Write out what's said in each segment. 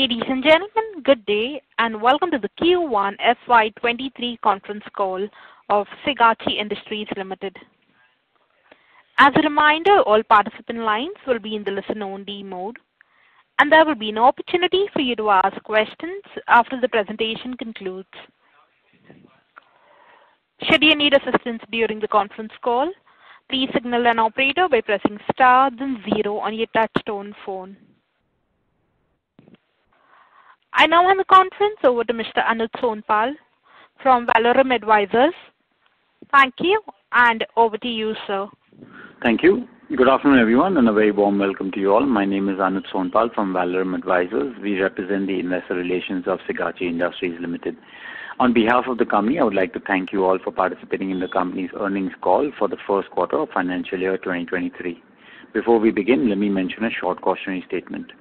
Ladies and gentlemen, good day and welcome to the Q1 FY 2023 conference call of Sigachi Industries Limited. As a reminder, all participant lines will be in the listen-only mode, and there will be an opportunity for you to ask questions after the presentation concludes. Should you need assistance during the conference call, please signal an operator by pressing star then zero on your touchtone phone. I now hand the conference over to Mr. Anuj Sonpal from Valorum Advisors. Thank you, and over to you, sir. Thank you. Good afternoon, everyone, and a very warm welcome to you all. My name is Anuj Sonpal from Valorum Advisors. We represent the investor relations of Sigachi Industries Limited. On behalf of the company, I would like to thank you all for participating in the company's earnings call for the first quarter of financial year 2023. Before we begin, let me mention a short cautionary statement.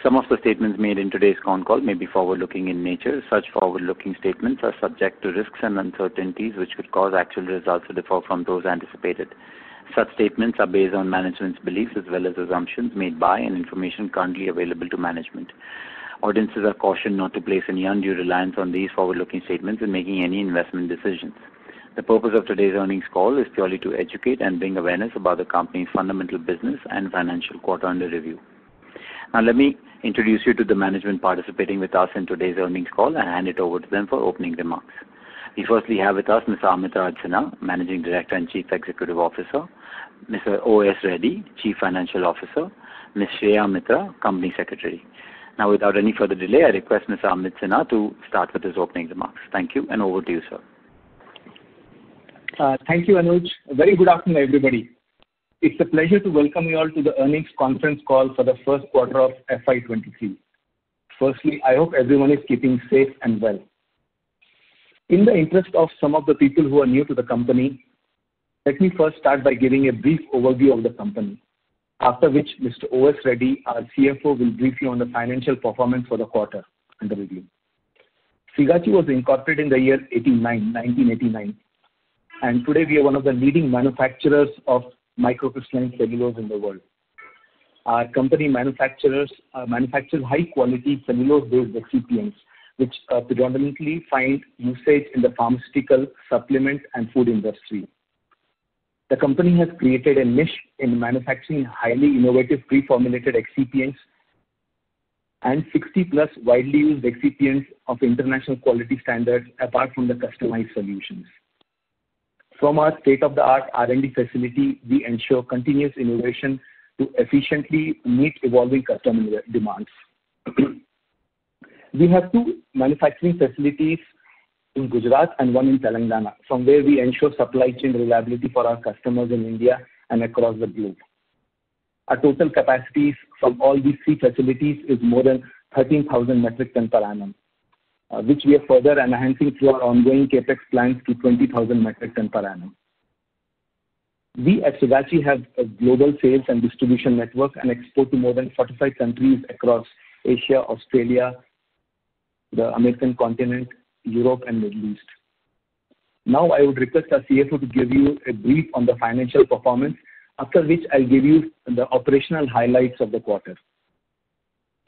Some of the statements made in today's con call may be forward-looking in nature. Such forward-looking statements are subject to risks and uncertainties, which could cause actual results to differ from those anticipated. Such statements are based on management's beliefs as well as assumptions made by and information currently available to management. Audiences are cautioned not to place any undue reliance on these forward-looking statements in making any investment decisions. The purpose of today's earnings call is purely to educate and bring awareness about the company's fundamental business and financial quarter under review. Now, let me introduce you to the management participating with us in today's earnings call and hand it over to them for opening remarks. We firstly have with us Mr. Amit Raj Sinha, Managing Director and Chief Executive Officer, Mr. O.S. Reddy, Chief Financial Officer, Ms. Shreya Mitra, Company Secretary. Now, without any further delay, I request Mr. Amit Sinha to start with his opening remarks. Thank you, and over to you, sir. Uh, thank you, Anuj. Very good afternoon, everybody. It's a pleasure to welcome you all to the earnings conference call for the first quarter of FY 2023. Firstly, I hope everyone is keeping safe and well. In the interest of some of the people who are new to the company, let me first start by giving a brief overview of the company. After which, Mr. O.S. Reddy, our CFO, will brief you on the financial performance for the quarter under review. Sigachi was incorporated in the year 1989, and today we are one of the leading manufacturers of microcrystalline cellulose in the world. Our company manufactures uh, high-quality cellulose-based excipients, which uh, predominantly find usage in the pharmaceutical, supplement, and food industry. The company has created a niche in manufacturing highly innovative pre-formulated excipients and 60-plus widely used excipients of international quality standards apart from the customized solutions. From our state-of-the-art R&D facility, we ensure continuous innovation to efficiently meet evolving customer demands. We have two manufacturing facilities in Gujarat and one in Telangana, from where we ensure supply chain reliability for our customers in India and across the globe. Our total capacities from all these three facilities is more than 13,000 metric tons per annum, Uh, which we are further enhancing through our ongoing CapEx plans to 20,000 metric tons per annum. We at Sigachi have a global sales and distribution network and export to more than 45 countries across Asia, Australia, the American continent, Europe, and Middle East. Now, I would request our CFO to give you a brief on the financial performance, after which I'll give you the operational highlights of the quarter.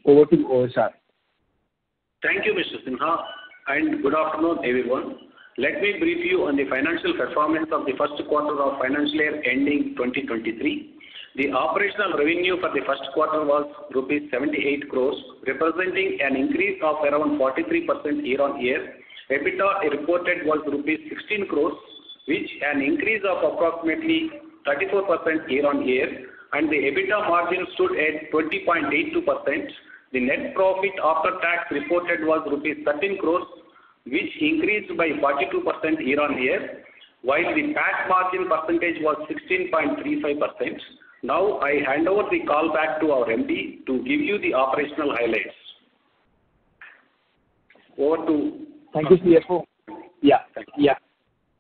Over to OSR. Thank you, Mr. Sinha, and good afternoon, everyone. Let me brief you on the financial performance of the first quarter of financial year ending 2023. The operational revenue for the first quarter was rupees 78 crores, representing an increase of around 43% year-on-year. EBITDA reported was rupees 16 crores, which an increase of approximately 34% year-on-year, and the EBITDA margin stood at 20.82%. The net profit after tax reported was rupees 13 crores, which increased by 42% year-on-year, while the PAT margin percentage was 16.35%. Now, I hand over the call back to our MD to give you the operational highlights. Over to- Thank you, CFO. Yeah. Yeah.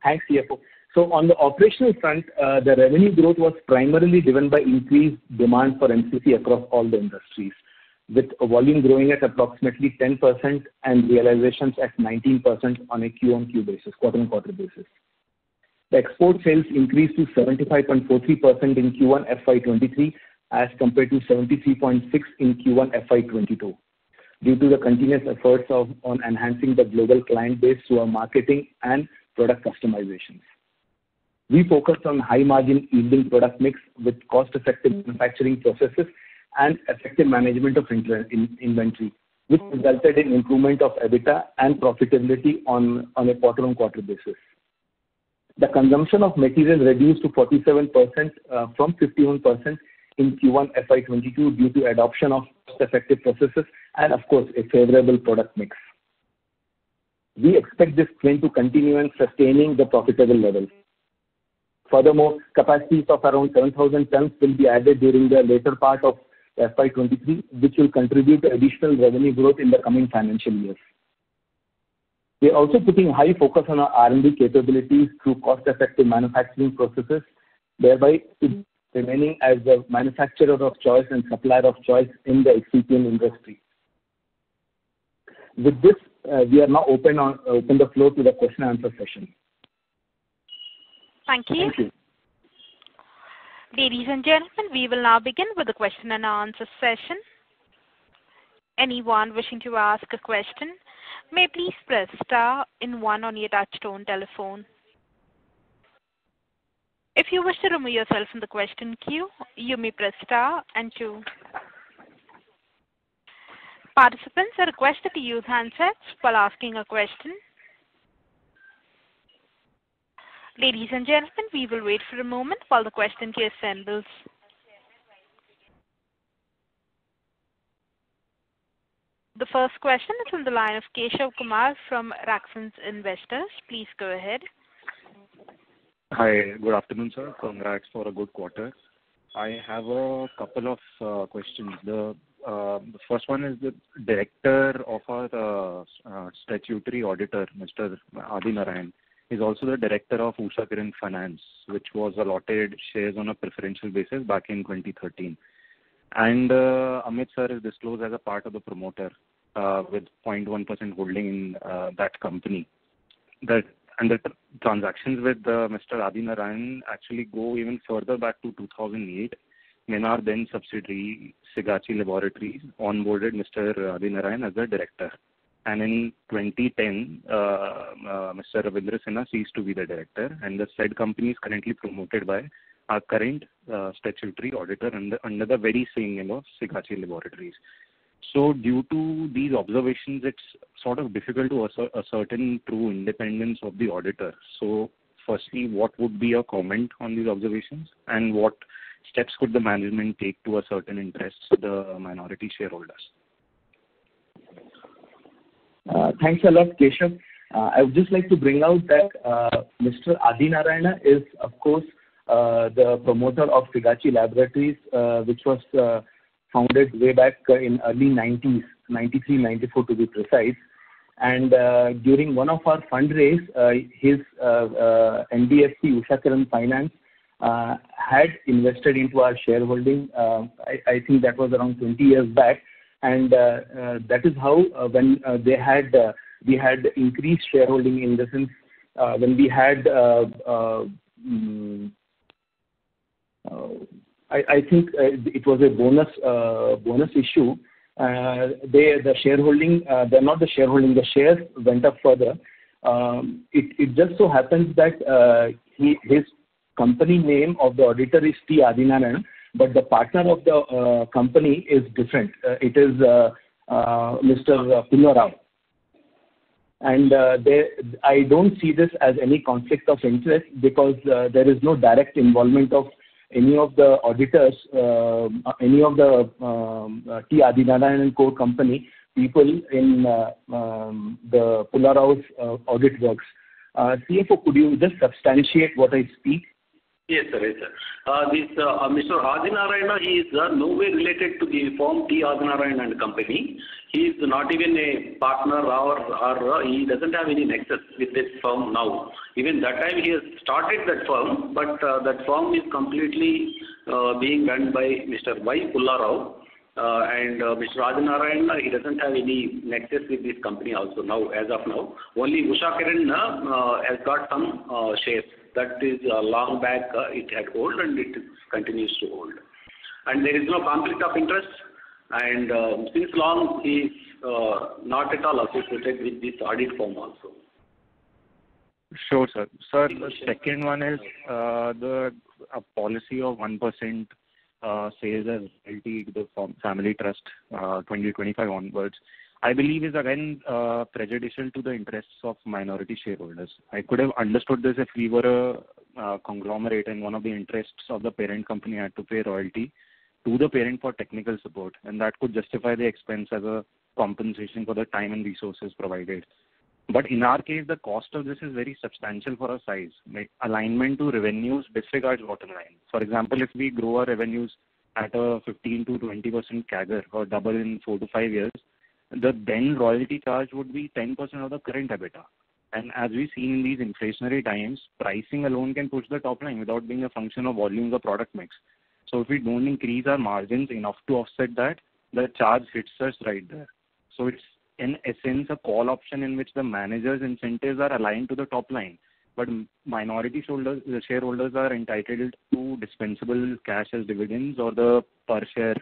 Thanks, CFO. So on the operational front, uh, the revenue growth was primarily driven by increased demand for MCC across all the industries, with a volume growing at approximately 10% and realizations at 19% on a Q-on-Q basis, quarter-on-quarter basis. The export sales increased to 75.43% in Q1 FY 2023 as compared to 73.6 in Q1 FY 2022. due to the continuous efforts on enhancing the global client base through our marketing and product customizations. We focused on high-margin yielding product mix with cost-effective manufacturing processes and effective management of inventory, which resulted in improvement of EBITDA and profitability on a quarter-on-quarter basis. The consumption of material reduced to 47% uh, from 51% in Q1 FY 2022 due to adoption of cost-effective processes and, of course, a favorable product mix. We expect this trend to continue in sustaining the profitable levels. Furthermore, capacities of around 7,000 tons will be added during the later part of FY 2023, which will contribute to additional revenue growth in the coming financial years. We are also putting high focus on our R&D capabilities through cost-effective manufacturing processes, thereby remaining as the manufacturer of choice and supplier of choice in the excipient industry. With this, uh, we are now open on open the floor to the question and answer session. Thank you. Thank you. Ladies and gentlemen, we will now begin with the question and answer session. Anyone wishing to ask a question may please press star and one on your touchtone telephone. If you wish to remove yourself from the question queue, you may press star and two. Participants are requested to use handsets while asking a question. Ladies and gentlemen, we will wait for a moment while the question queue assembles. The first question is on the line of Keshav Kumar from Racksons Investors. Please go ahead. Hi. Good afternoon, sir. Congrats for a good quarter. I have a couple of uh, questions. Uh, the first one is the director of our uh, statutory auditor, Mr. Adinarayan, is also the director of Usha Kiran Finance, which was allotted shares on a preferential basis back in 2013. And uh, Amit sir is disclosed as a part of the promoter uh, with 0.1% holding in uh, that company. The transactions with uh, Mr. Adinarayan actually go even further back to 2008, when our then subsidiary, Sigachi Laboratories, onboarded Mr. Adinarayan as a director. And in 2010, uh, uh, Mr. Ravindra Sinha ceased to be the director, and the said company is currently promoted by our current uh, statutory auditor under the very same name of Sigachi Laboratories. So due to these observations, it's sort of difficult to ascertain true independence of the auditor. So firstly, what would be your comment on these observations, and what steps could the management take to ascertain interests of the minority shareholders? Uh, thanks a lot, Keshav. Uh, I would just like to bring out that uh, Mr. Adinarayan is, of course, the promoter of Sigachi Laboratories, which was founded way back in early 1990s, 1993, 1994 to be precise. And uh during one of our fundraise, his NBFC, Usha Kiran Finance, had invested into our shareholding. I think that was around 20 years back. Uh, uh, that is how uh, when they had we had increased shareholding in the sense when we had mm, I think it was a bonus bonus issue. They the shareholding, uh they're not the shareholding, the shares went up further. Um, it it just so happens that his company name of the auditor is T. Adinarayan, but the partner of the uh, company is different. Uh, it is uh, Mr. Pulla Rao. I don't see this as any conflict of interest because there is no direct involvement of any of the auditors, any of the um, T. Adinarayan & Co. company people in um, the Pulla Rao's audit works. CFO, could you just substantiate what I speak? Yes, sir. Uh, this uh, Mr. Adinarayan, he is uh, no way related to the firm T. Adinarayan & Company. He is not even a partner or he doesn't have any nexus with this firm now. Even that time he has started that firm, but that firm is completely being run by Mr. Y. Pulla Rao. And Mr. Adinarayan, he doesn't have any nexus with this company also now, as of now. Only Usha Kiran has got some shares. That is uh, long back uh, it had hold, and it continues to hold. And there is no conflict of interest. And um, since long, he's uh, not at all associated with this audit firm also. Sure, sir. Sir, the second one is the policy of 1% sales as royalty to the family trust 2025 onwards. I believe is again uh, prejudicial to the interests of minority shareholders. I could have understood this if we were a uh, conglomerate and one of the interests of the parent company had to pay royalty to the parent for technical support, and that could justify the expense as a compensation for the time and resources provided. But in our case, the cost of this is very substantial for our size. Alignment to revenues disregards bottom line. For example, if we grow our revenues at a 15%-20% CAGR or double in four to five years, the then royalty charge would be 10% of the current EBITDA. As we've seen in these inflationary times, pricing alone can push the top line without being a function of volume or product mix. So if we don't increase our margins enough to offset that, the charge hits us right there. So it's in essence a call option in which the managers' incentives are aligned to the top line. But minority shareholders are entitled to dispensable cash as dividends or the per share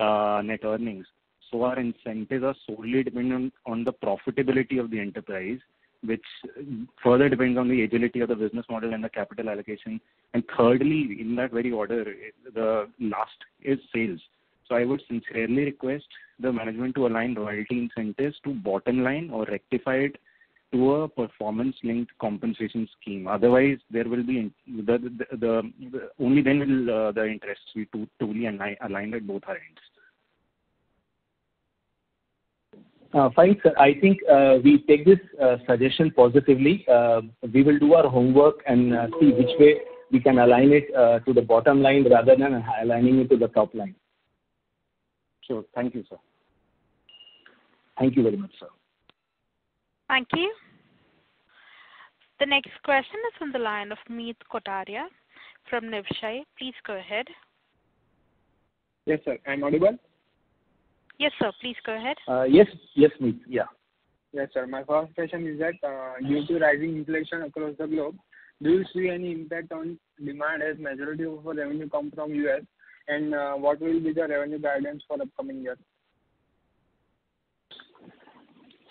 uh, net earnings. So our incentives are solely dependent on the profitability of the enterprise, which mm, further depends on the agility of the business model and the capital allocation. And thirdly, in that very order, the last is sales. So I would sincerely request the management to align royalty incentives to bottom line or rectify it to a performance-linked compensation scheme. Otherwise, there will be only then will uh, the interests be truly aligned at both our ends. Uh, fine, sir. I think uh, we take this uh, suggestion positively. We will do our homework and see which way we can align it to the bottom line rather than aligning it to the top line. Sure. Thank you, sir. Thank you very much, sir. Thank you. The next question is from the line of Meet Kotaria from Niveshaay. Please go ahead. Yes, sir. I'm audible? Yes, sir. Please go ahead. Uh, yes, Yes, Meet. Yeah. Yes, sir. My first question is that, uh, due to rising inflation across the globe, do you see any impact on demand as majority of our revenue come from U.S.? And uh, what will be the revenue guidance for upcoming year?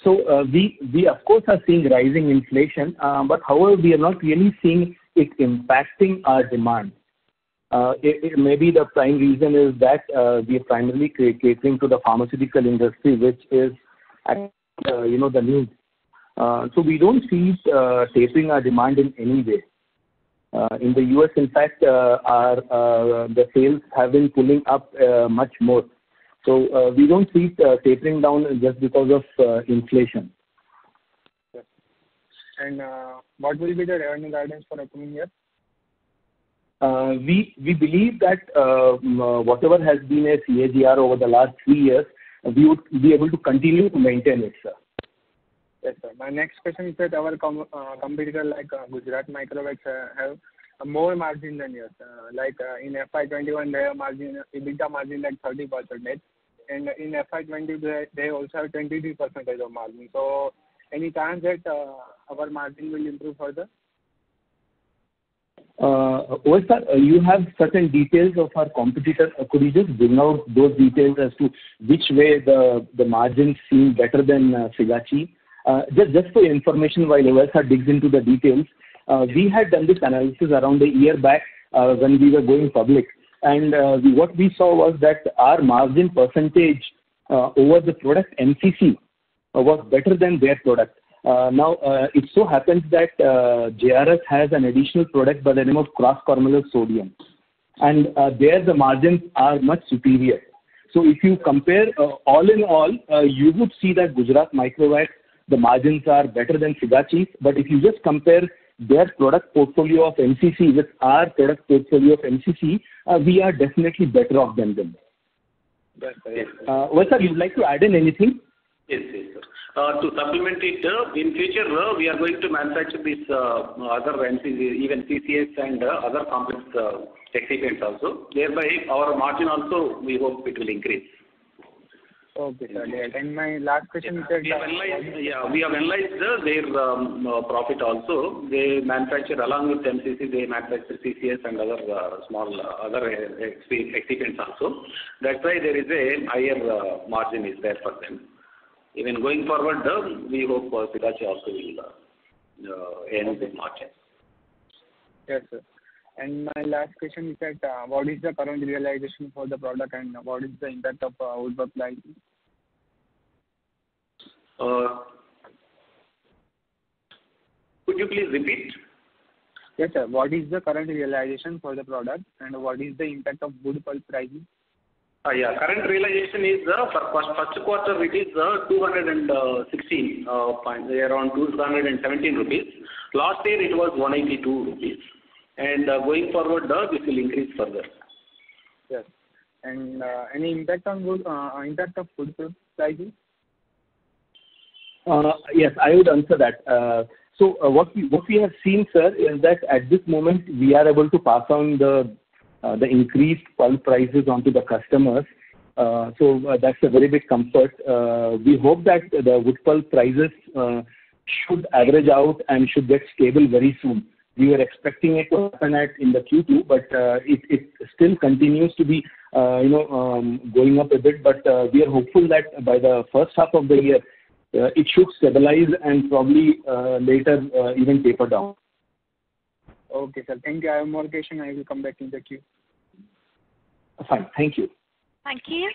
So uh we of course are seeing rising inflation. But however, we are not really seeing it impacting our demand. Uh, maybe the prime reason is that uh, we are primarily catering to the pharmaceutical industry, which is uh, at the need. So We don't see it tapering our demand in any way. In the U.S., in fact, our the sales have been pulling up much more. So we don't see it tapering down just because of inflation. Yes. What will be the revenue guidance for upcoming year? Uh, we believe that uh, uh, whatever has been a CAGR over the last three years, we would be able to continue to maintain it, sir. Yes, sir. My next question is that our competitor like Gujarat Microwax have more margin than yours. Like in FY 2021, their margin, EBITDA margin like 30%. And in FY 2022, they also have 23% of margin. So any chance that our margin will improve further? Uh, well, sir, uh, you have certain details of our competitor. Uh, could you just bring out those details as to which way the margins seem better than Sigachi? Just just for information, while OSR digs into the details, we had done this analysis around a year back when we were going public. And what we saw was that our margin percentage over the product MCC was better than their product. Uh, now, uh, it so happens that uh, JRS has an additional product by the name of croscarmellose sodium, and there the margins are much superior. So if you compare all in all, you would see that Gujarat Microwax, the margins are better than Sigachi's. If you just compare their product portfolio of MCC with our product portfolio of MCC, we are definitely better off than them. Yes, sir. OSR, you'd like to add in anything? Yes, yes, sir. Uh, to supplement it, uh, in future, uh, we are going to manufacture these other MCC, even CCS and other complex excipients also. Thereby, our margin also, we hope it will increase. Okay, sir. My last question is that. We have analyzed their um, profit also. They manufacture along with MCC, they manufacture CCS and other small other excipients also. That's why there is a higher margin is there for them. Even going forward, we hope Sigachi also will uh, uh, end the margin. Yes, sir. And my last question is that, uh, what is the current realization for the product and what is the impact of wood pulp pricing? Could you please repeat? Yes, sir. What is the current realization for the product and what is the impact of wood pulp pricing? Uh, yeah. Current realization is uh, for first quarter it is uh, 216, around 217 rupees. Last year it was 182 rupees. And going forward, this will increase further. Yes. And any impact on impact of wood pulp pricing? Yes, I would answer that. So, what we have seen, sir, is that at this moment we are able to pass on the Uh, increased pulp prices onto the customers. Uh, so uh, that's a very big comfort. We hope that the wood pulp prices should average out and should get stable very soon. We were expecting it to happen in the Q2, but it still continues to be you know, um, going up a bit. But we are hopeful that by the first half of the year, it should stabilize and probably later even taper down. Okay, sir. Thank you. I have more question. I will come back in the queue. Fine. Thank you. Thank you.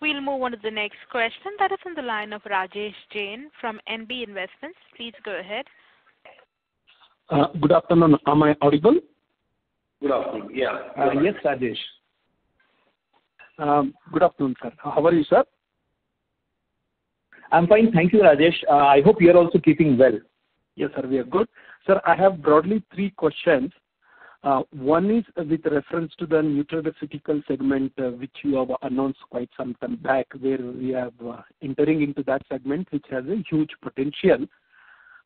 We'll move on to the next question. That is on the line of Rajesh Jain from NB Investments. Please go ahead. Uh, good afternoon. Am I audible? Good afternoon. Yeah. Uh, yes, Rajesh. Um, good afternoon, sir. How are you, sir? I'm fine. Thank you, Rajesh. Uh, I hope you're also keeping well. Yes, sir. We are good. Sir, I have broadly three questions. Uh, one is with reference to the nutraceutical segment, uh, which you have announced quite some time back, where we are uh, entering into that segment, which has a huge potential.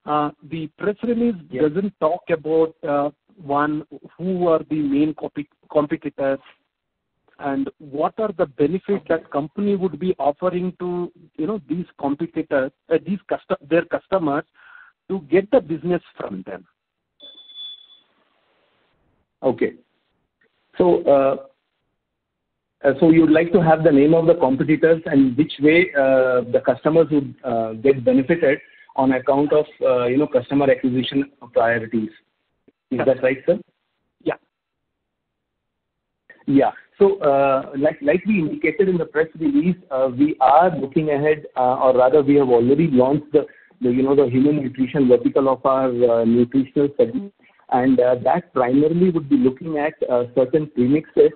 The press release doesn't talk about, one, who are the main competitors and what are the benefits that company would be offering to you know, these competitors, these their customers, to get the business from them. Okay. So, uh, so You'd like to have the name of the competitors and which way uh, the customers would uh, get benefited on account of uh you know customer acquisition priorities. Is that right, sir? Yeah. Yeah. So uh like we indicated in the press release, we are looking ahead, or rather we have already launched the human nutrition vertical of our uh, nutritional segment. And uh, that primarily would be looking at uh, certain premixes,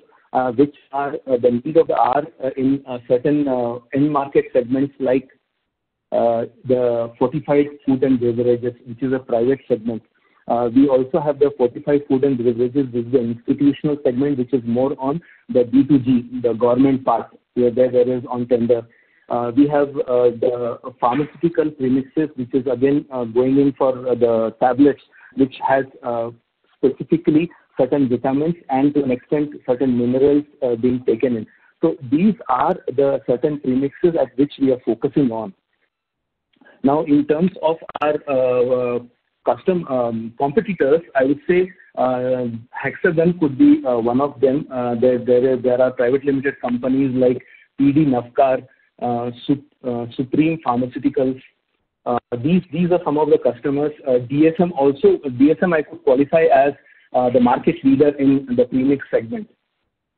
which are the need of the hour in certain end market segments like the fortified food and beverages, which is a private segment. We also have the fortified food and beverages, which is the institutional segment, which is more on the B2G, the government part, where there is on tender. Uh, we have uh, the uh, pharmaceutical premixes, which is again going in for the tablets, which has specifically certain vitamins and to an extent, certain minerals being taken in. So these are the certain premixes at which we are focusing on. Now, in terms of our custom um, competitors, I would say Hexagon could be one of them. There, there are private limited companies like PD Navkar, Uh, uh, Supreme Pharmaceuticals. Uh, these these are some of the customers. DSM also, DSM I could qualify as the market leader in the premix segment.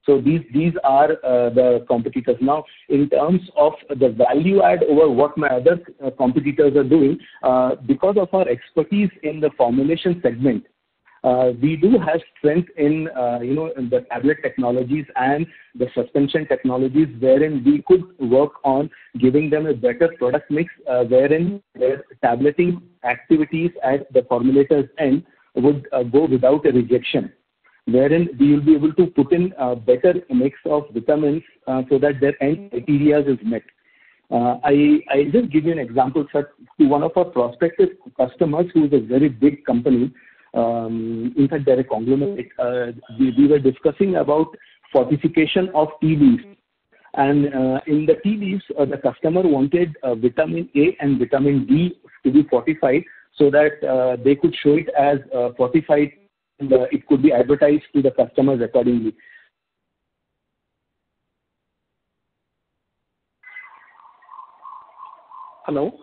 So these these are the competitors. Now, in terms of the value add over what my other competitors are doing, because of our expertise in the formulation segment, Uh, we do have strength in uh, you know, the tablet technologies and the suspension technologies, wherein we could work on giving them a better product mix, uh, wherein their tableting activities at the formulator's end would go without a rejection. Wherein we will be able to put in a better mix of vitamins so that their end criteria is met. I'll just give you an example, sir. To one of our prospective customers who is a very big company, Um, in fact, they're a conglomerate. Uh, we were discussing about fortification of tea leaves. Uh, in the tea leaves, uh, the customer wanted vitamin A and vitamin D to be fortified so that they could show it as fortified, and it could be advertised to the customers accordingly. Hello?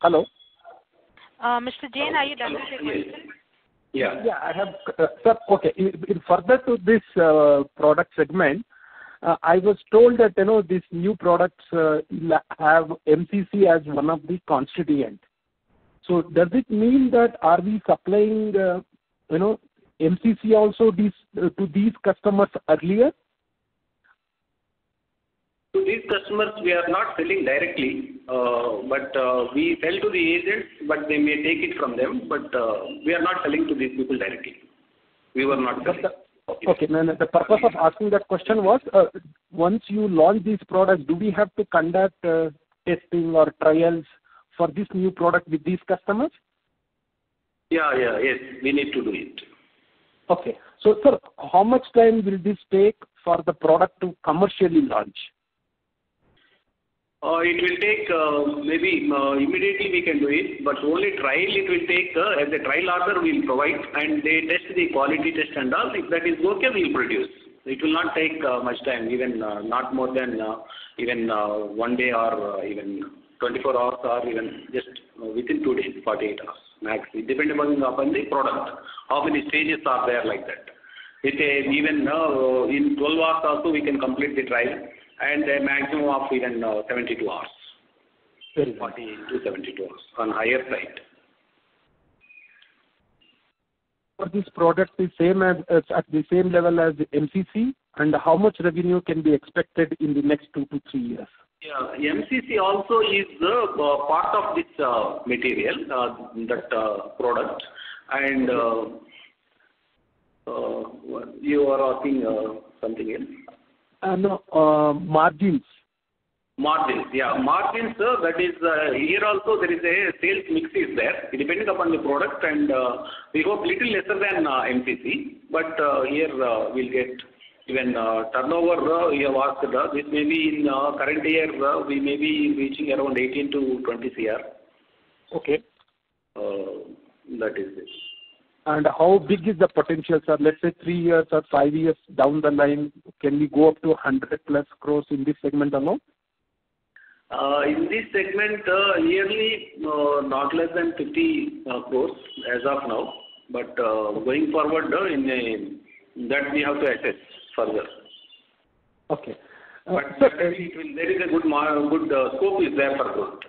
Hello? Uh, Mr. Jain, are you done with your question? Yeah. Yeah, I have. Uh, Sir, okay. In Further to this uh, product segment, uh, I was told that, you know, these new products uh, have MCC as one of the constituent. So does it mean that are we supplying, you know, MCC also these, to these customers earlier? To these customers, we are not selling directly, uh, but uh, we sell to the agents, but they may take it from them. But uh, we are not selling to these people directly. We were not selling. Okay. The purpose of asking that question was, once you launch these products, do we have to conduct testing or trials for this new product with these customers? Yeah, yeah. Yes, we need to do it. Okay. So sir, how much time will this take for the product to commercially launch? Uh, it will take, uh, maybe, uh, immediately we can do it, but only trial it will take, as a trial order we'll provide, and they test the quality test and all. If that is okay, we'll produce. It will not take much time, even not more than even one day or even 24 hours or even just within two days, 48 hours max. It depends upon the product, how many stages are there like that. Even in 12 hours also we can complete the trial and a maximum of even uh, 72 hours. Very good. 40-72 hours on higher side. For this product is same as at the same level as the MCC, and how much revenue can be expected in the next two to three years? Yeah. MCC also is uh, part of this uh, material, that product. And you are asking something else? Uh, no. Uh, margins. Margins. Yeah. Margins, that is, uh, here also there is a sales mix is there. Depending upon the product and, we hope little lesser than MCC. But here, we'll get even turnover, you have asked. This may be in current year, we may be reaching around 18-20 crore. Okay. That is it. And how big is the potential, sir? Let's say three years or five years down the line, can we go up to 100+ crores in this segment alone? Uh, in this segment, uh, yearly, uh, not less than 50 crores as of now. But uh going forward, in that we have to assess further. Okay. But there is a good scope is there for growth.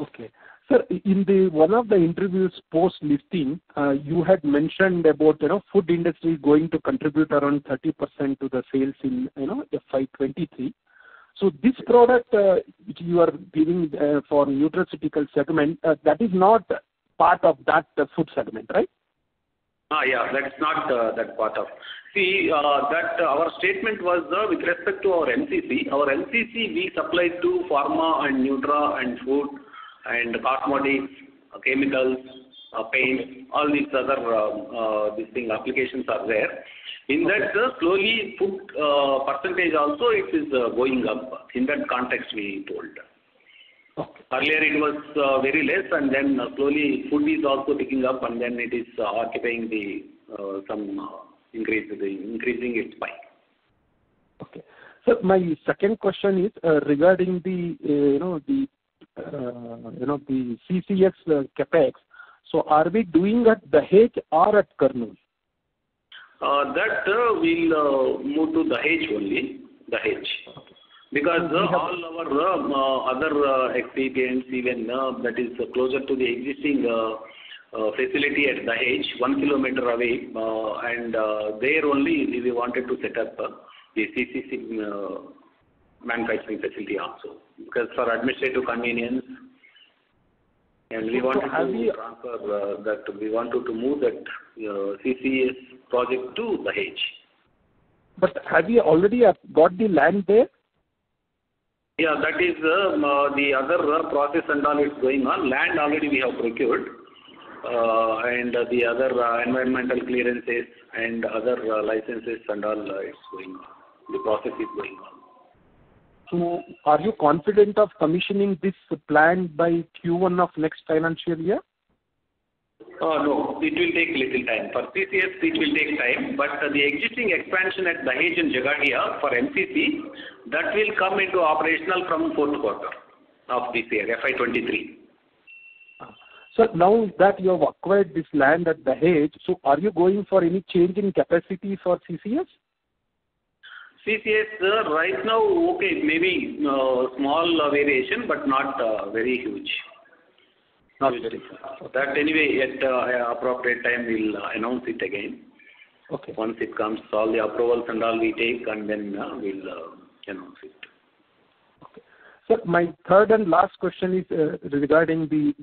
Okay. Sir, in the one of the interviews post-listing, uh, you had mentioned about, you know, food industry going to contribute around 30% to the sales in, you know, FY 2023. This product, uh, which you are giving, uh, for nutraceutical segment, that is not part of that food segment, right? Ah yeah. That's not that part of. See, that our statement was with respect to our MCC. Our MCC we supply to pharma and nutra and food and cosmetics, uh, chemicals, uh, paint, all these other um, uh, these thing applications are there. In that, slowly food percentage also it is going up. In that context we told. Okay. Earlier it was very less, and then slowly food is also picking up, and then it is occupying the some increase, increasing its pie. Okay. Sir, my second question is regarding the, you know, Uh, the CCS uh, CapEx. So are we doing at Dahej or at Kurnool? Uh, that we'll move to Dahej only. Dahej. Okay. All our um, other excipients even that is closer to the existing facility at Dahej, 1 km away, and there only we wanted to set up the CCC manufacturing facility also. Because for administrative convenience, and we wanted to transfer uh, that. We wanted to move that uh, CCS project to Dahej. But have you already uh, got the land there? Yeah, that is, um, the other process and all is going on. Land already we have procured. And the other environmental clearances and other licenses and all is going on. The process is going on. So are you confident of commissioning this plant by Q1 of next financial year? Uh, no, it will take little time. For CCS, it will take time, but the existing expansion at Dahej and Jhagadia for MCC, that will come into operational from fourth quarter of this year, FY 2023. Sir, now that you have acquired this land at Dahej, so are you going for any change in capacity for CCS? CCS, right now, okay, maybe uh, small variation, but not uh, very huge. Not very. That anyway, at uh, appropriate time, we'll announce it again. Okay. Once it comes, all the approvals and all we take, and then we'll announce it. Okay. Sir, my third and last question is regarding the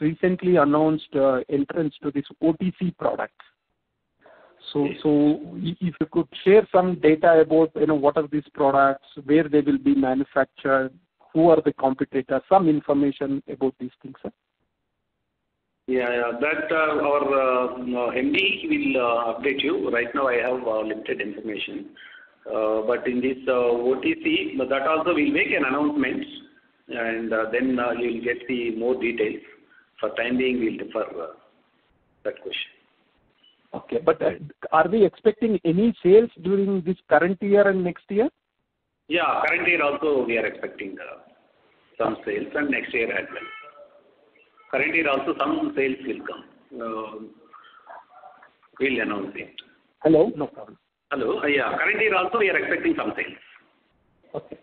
recently announced entrance to this OTC product. If you could share some data about you know what are these products, where they will be manufactured, who are the competitors, some information about these things, sir. Yeah. That uh, our uh, MD will uh, update you. Right now, I have limited information. Uh but in this OTC, that also we'll make an announcement, and then you'll get the more details. For time being, we'll defer that question. Okay. But uh, are we expecting any sales during this current year and next year? Yeah. Current year also, we are expecting uh, some sales, and next year as well. Current year also, some sales will come. Uh, we'll announce it. Hello? No problem. Hello. Yeah. Current year also, we are expecting some sales. Okay.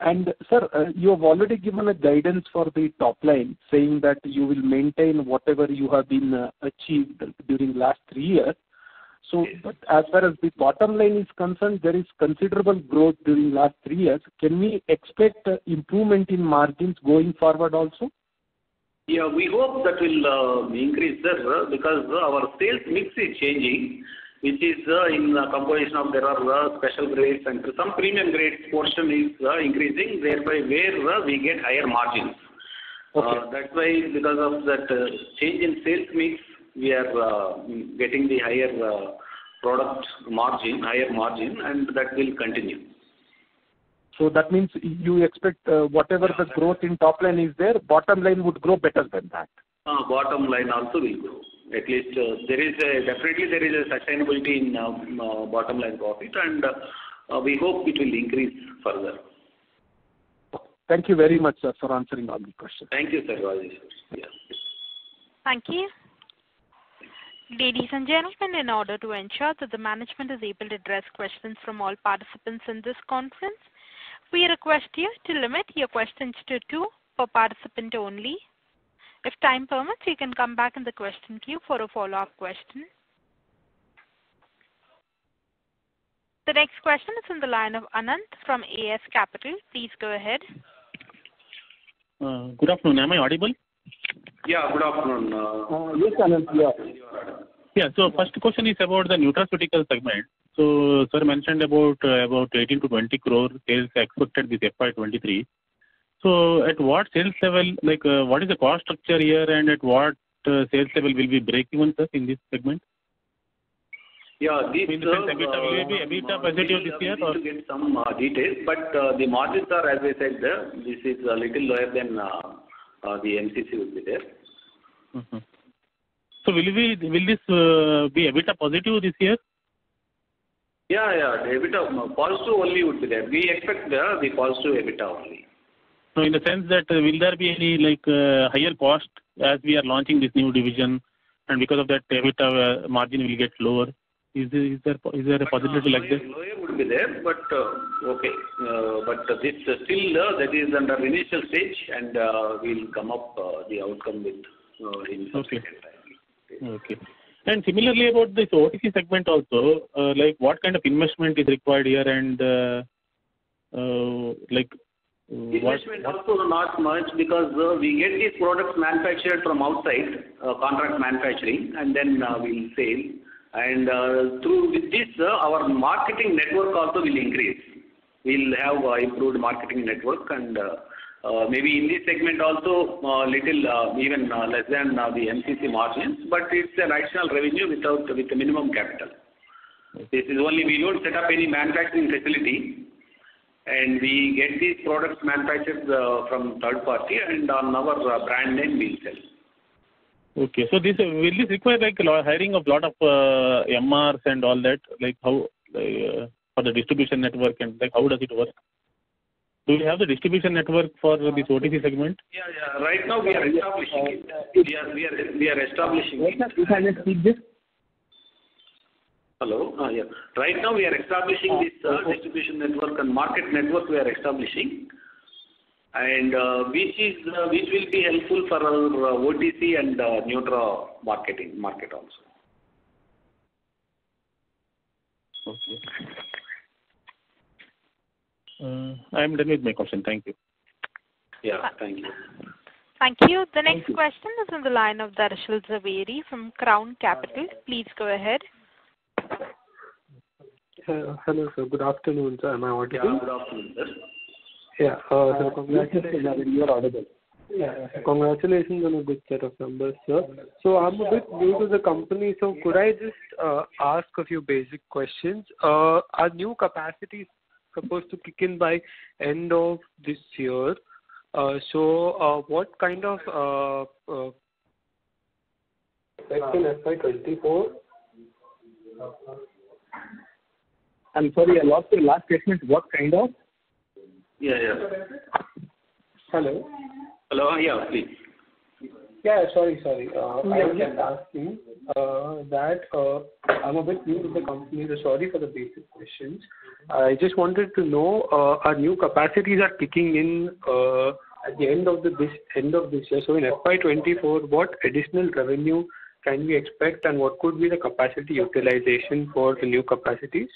And, sir, uh, you have already given a guidance for the top line, saying that you will maintain whatever you have been uh, achieved during last three years. So but as far as the bottom line is concerned, there is considerable growth during last three years. Can we expect uh, improvement in margins going forward also? Yeah, we hope that will increase, sir, because our sales mix is changing, which is uh, in the composition of there are uh, special grades and some premium grades portion is uh, increasing, thereby where we get higher margins. Okay. That's why because of that change in sales mix, we are getting the higher product margin, higher margin, and that will continue. So that means you expect whatever the growth in top line is there, bottom line would grow better than that. Bottom line also will grow. At least uh, there is definitely there is a sustainability in uh, uh, bottom line profit, and we hope it will increase further. Thank you very much, sir, for answering all the questions. Thank you, sir. Yeah. Thank you. Ladies and gentlemen, in order to ensure that the management is able to address questions from all participants in this conference, we request you to limit your questions to two per participant only. If time permits, you can come back in the question queue for a follow-up question. The next question is on the line of Anant from AS Capital. Please go ahead. Uh, good afternoon. Am I audible? Yeah, good afternoon. Uh, uh, yes, Anant. You are. Yeah. First question is about the nutraceutical segment. So sir mentioned about 18 crore-20 crore sales expected with FY 2023. So at what sales level, like, uh, what is the cost structure here, and at what uh, sales level will we break even, sir, in this segment? Yeah. this Will it be EBITDA positive this year or? We need to get some uh, details, but the margins are, as I said, this is a little lower than the MCC will be there. Mm-hmm. So will this be EBITDA positive this year? Yeah, yeah. EBITDA positive only would be there. We expect the positive EBITDA only. So in the sense that uh, will there be any like uh, higher cost as we are launching this new division, and because of that, EBITDA uh, margin will get lower? Is there a possibility like this? Lower would be there, but okay. But this still that is under initial stage, and we'll come up the outcome with in subsequent time. Okay. And similarly about this OTC segment also, like what kind of investment is required here? Investment also not much because uh, we get these products manufactured from outside, uh, contract manufacturing, and then uh, we'll sell. And through this, our marketing network also will increase. We'll have improved marketing network and maybe in this segment also little even less than the MCC margins, but it's an additional revenue without with minimum capital. This is only we don't set up any manufacturing facility, and we get these products manufactured from third party, and on our brand name we'll sell. Okay. So this will this require like a lot, hiring of lot of uh, MRs and all that? Like how uh, for the distribution network and like how does it work? Do you have the distribution network for this OTC segment? Yeah, yeah. Right now we are establishing it. We are we are we are establishing it. If I may speak this. Hello. Uh, yeah. Right now we are establishing this uh, distribution network and market network we are establishing, and uh, which is uh, which will be helpful for our uh, OTC and uh, Nutra marketing market also. Okay. Uh, I am done with my question. Thank you. Yeah. Thank you. Thank you. The next question is on the line of Darshil Zaveri from Crown Capital. Please go ahead. Uh, Hello, sir. Good afternoon, sir. Am I Yeah. audible? Good afternoon, sir. Yeah. uh, So Yes, congratulations. you are audible. Yeah. Congratulations on a good set of numbers, sir. So I'm a bit new to the company, so could I just uh, ask a few basic questions? Uh, Our new capacity is supposed to kick in by end of this year. Uh, So uh, what kind of uh, uh, in FY 24? I'm sorry, I lost your last statement. What kind of? Yeah, yeah. Hello? Hello. Yeah, please. Yeah, sorry, sorry. Uh, I was just asking uh, that uh, I'm a bit new to the company, so sorry for the basic questions. I just wanted to know, our new capacities are kicking in at the end of the this end of this year. So in FY 24, what additional revenue can we expect, and what could be the capacity utilization for the new capacities?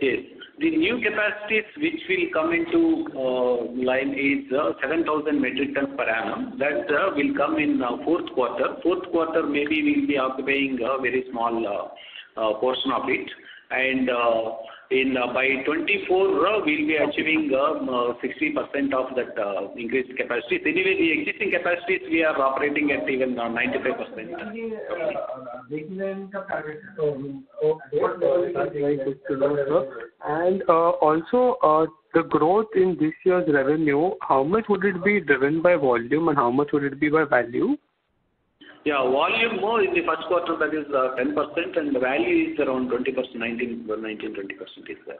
Yes. The new capacities which will come into uh, line is uh, 7,000 metric tons per annum. That uh, will come in fourth quarter. Fourth quarter, maybe we'll be occupying a very small portion of it. And in uh, by 24, uh, we'll be achieving um, uh, 60% of that increased capacity. Anyway, the existing capacities, we are operating at even uh, 95%. That's very good to. And also, the growth in this year's revenue, how much would it be driven by volume and how much would it be by value? Yeah, volume more in the first quarter, that is uh, 10%, and the value is around 20%, 19, 19 20% is there.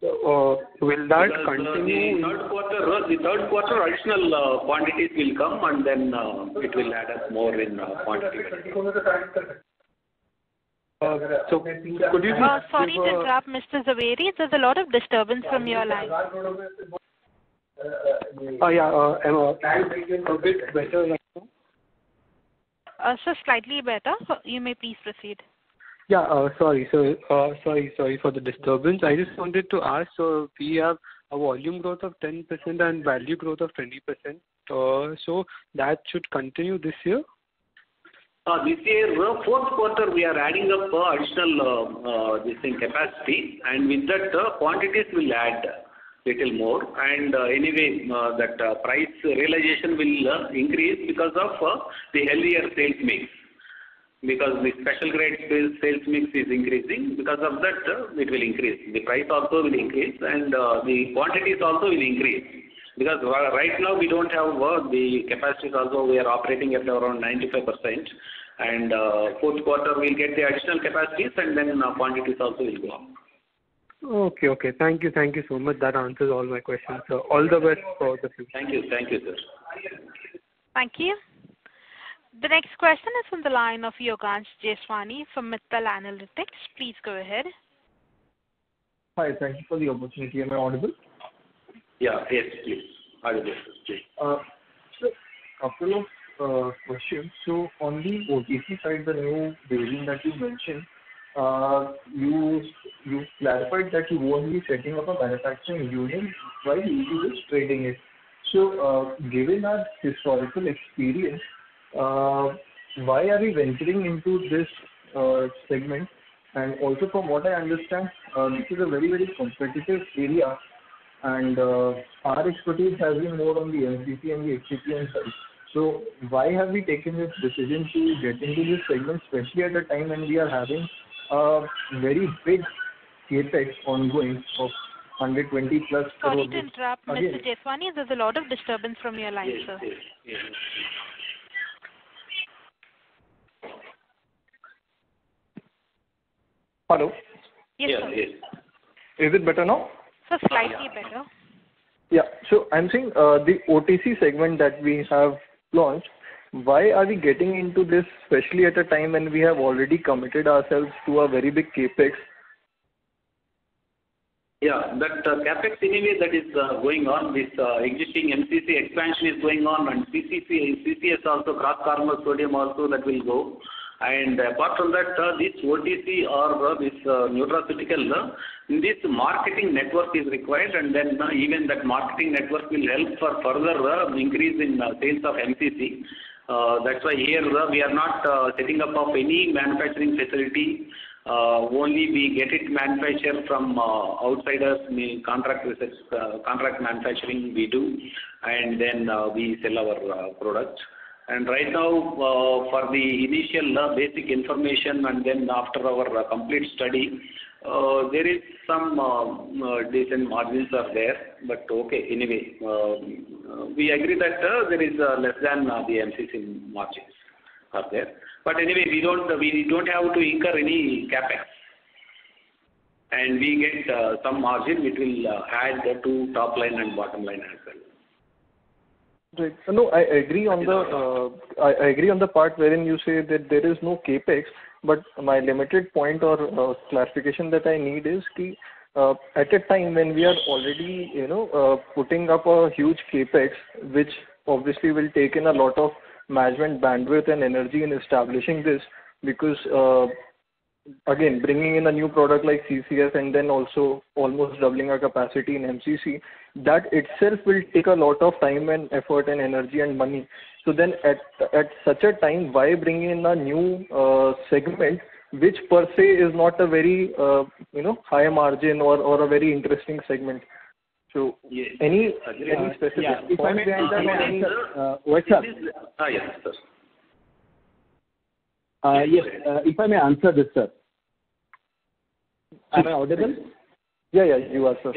So, uh, will that Because, uh, continue? The third quarter, uh, the third quarter additional uh, quantities will come, and then uh, it will add up more in uh, quantity. Uh, so, could you just Uh, sorry to interrupt, Mr. Zaveri. There's a lot of disturbance from your line. Oh, yeah, uh, am I a bit better right? Uh, so slightly better. You may please proceed. Yeah, uh, sorry. So, uh, sorry, sorry for the disturbance. I just wanted to ask, so we have a volume growth of 10% and value growth of 20%. Uh, So that should continue this year? Uh, This year, uh, fourth quarter, we are adding up uh, additional uh, uh, this thing capacity, and with that, uh, quantities will add little more. And uh, anyway, uh, that uh, price realization will uh, increase because of uh, the healthier sales mix. Because the special grade sales mix is increasing, because of that, uh, it will increase. The price also will increase, and the quantities also will increase. Because right now, we don't have the capacities also, we are operating at around 95%. And fourth quarter, we'll get the additional capacities, and then quantities also will go up. Okay, okay. Thank you, thank you so much. That answers all my questions. So all the best for the future. Thank you. Thank you, sir. Thank you. The next question is from the line of Yogansh Jeswani from Mittal Analytics. Please go ahead. Hi, thank you for the opportunity. Am I audible? Yeah. Yes, please. Audible, please. Uh, So couple of uh, questions. So on the OTC side, the new division that you mentioned, you you clarified that you won't be setting up a manufacturing unit while you just trading it. So, uh, given our historical experience, uh, why are we venturing into this uh, segment? And also from what I understand, uh, this is a very, very competitive area, and uh, our expertise has been more on the MCC and the excipient side. So why have we taken this decision to get into this segment, especially at a time when we are having a very big CapEx ongoing of 120+ crore. Sorry to interrupt, Mr. Jeswani. There's a lot of disturbance from your line, sir. Yes. Hello? Yes, sir. Yes. Is it better now? So slightly better. Yeah. I'm saying, uh, the OTC segment that we have launched, why are we getting into this, especially at a time when we have already committed ourselves to a very big CapEx? Yeah, that uh, CapEx anyway that is uh, going on. This uh, existing MCC expansion is going on, and CCS also, croscarmellose sodium also that will go. And apart from that, this OTC or this nutraceutical, this marketing network is required, and then even that marketing network will help for further increase in sales of MCC. Uh, That's why here we are not uh, setting up of any manufacturing facility. Uh, Only we get it manufactured from uh, outsiders, uh, contract manufacturing we do, and then uh, we sell our products. And Right now, for the initial basic information and then after our complete study, there is some uh, uh, decent margins are there. But Okay, anyway, um, uh, we agree that uh, there is uh, less than uh, the MCC margins are there. But Anyway, we don't we don't have to incur any CapEx. and We get uh, some margin which will uh, add to top line and bottom line as well. Right. No, I agree on the, uh, I I agree on the part wherein you say that there is no CapEx, my limited point or uh, clarification that I need is uh, at a time when we are already, you know, uh, putting up a huge CapEx, which obviously will take in a lot of management bandwidth and energy in establishing this, because, again, bringing in a new product like CCS and then also almost doubling our capacity in MCC, that itself will take a lot of time and effort and energy and money. So then at at such a time, why bring in a new uh, segment which per se is not a very, uh, you know, high margin or or a very interesting segment? So Yes. any Agree. any specific yeah, if I may points behind that uh, any- answer, uh, what's up? This is- ah, Yes, sir. Uh, Yes, uh, if I may answer this, sir. Am I audible? Yeah, yeah, you are, sir.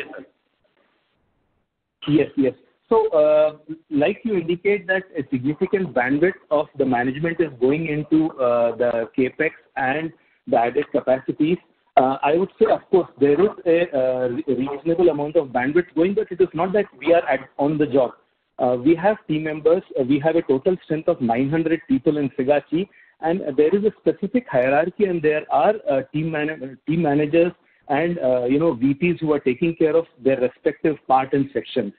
Yes, yes, So, uh, like you indicate that a significant bandwidth of the management is going into uh, the CapEx and the added capacities. Uh, I would say, of course, there is a reasonable amount of bandwidth going, but it is not that we are on the job. We have team members. We have a total strength of 900 people in Sigachi, and there is a specific hierarchy, and there are team, managers and you know VPs who are taking care of their respective part and sections.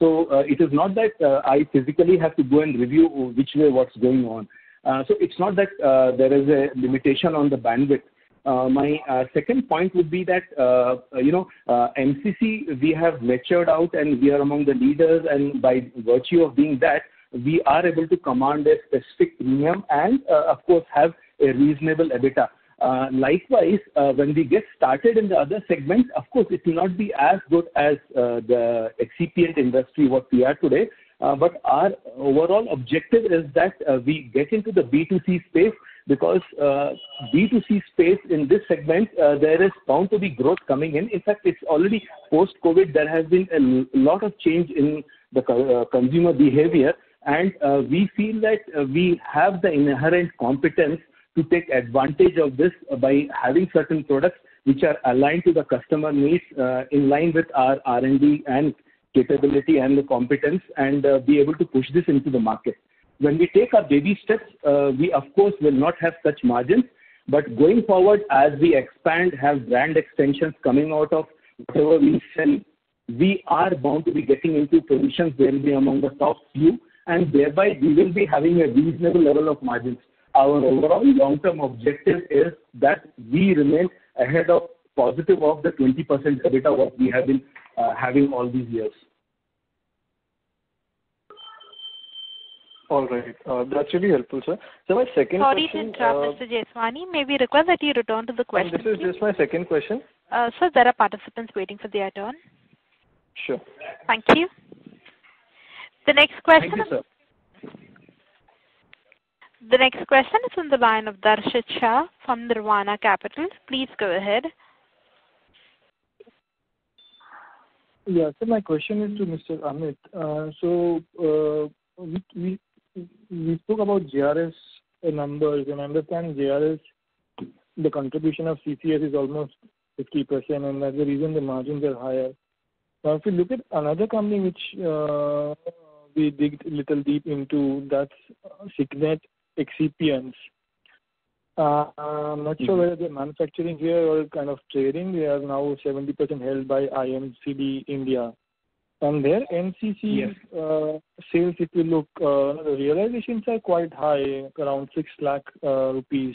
So uh, it is not that uh, I physically have to go and review which way what's going on. Uh, so it's not that uh, there is a limitation on the bandwidth. Uh, my uh, second point would be that you know MCC we have matured out and we are among the leaders and by virtue of being that we are able to command a specific premium and of course have a reasonable EBITDA. Uh, likewise, uh, when we get started in the other segments, of course, it will not be as good as uh, the excipient industry what we are today. But our overall objective is that we get into the B2C space because uh, B2C space in this segment, there is bound to be growth coming in. In fact, it's already post-COVID, there has been a lot of change in the consumer behavior. And we feel that we have the inherent competence to take advantage of this by having certain products which are aligned to the customer needs uh, in line with our R&D and capability and the competence and uh, be able to push this into the market. When we take our baby steps, uh, we of course will not have such margins, but going forward as we expand, have brand extensions coming out of whatever we sell, we are bound to be getting into positions where we'll be among the top few and thereby we will be having a reasonable level of margins our overall long-term objective is that we remain ahead of positive of the 20% EBITDA what we have been uh, having all these years. All right. Uh, That's really helpful, sir. So my second Sorry to question... interrupt, uh, Mr. Jeswani. May we request that you return to the and question? This is just my second question. Uh, Sir, there are participants waiting for their turn. Sure. Thank you. The next question Thank you, sir. The next question is on the line of Darshit Shah from Nirvana Capital. Please go ahead. Yeah. So my question is to Mr. Amit. Uh, So, uh, we spoke about JRS numbers, and I understand JRS the contribution of CCS is almost 50%, and that's the reason the margins are higher. Now, if you look at another company which we digged a little deep into, that's Signet Excipients. Uh, I'm not sure mm-hmm. whether they're manufacturing here or kind of trading. They are now 70% held by IMCD India. And their MCC uh, sales, if you look, uh, the realizations are quite high, around 6 lakh rupees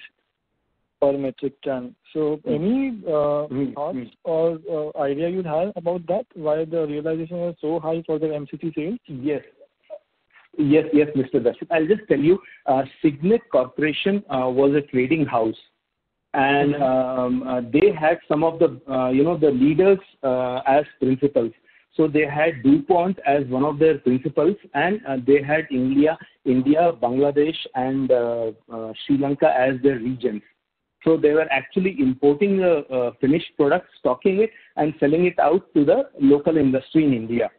per metric ton. So mm. any mm-hmm. Mm-hmm. thoughts or idea you'd have about that, why the realization is so high for the MCC sales? Yes. Yes, yes, Mr. Darshit. I'll just tell you, uh, Signet Corporation uh, was a trading house, and mm-hmm. um, uh, they had some of the you know, the leaders as principals. So they had DuPont as one of their principals, and they had India, India, Bangladesh, and Sri Lanka as their regions. So they were actually importing the finished products, stocking it, and selling it out to the local industry in India.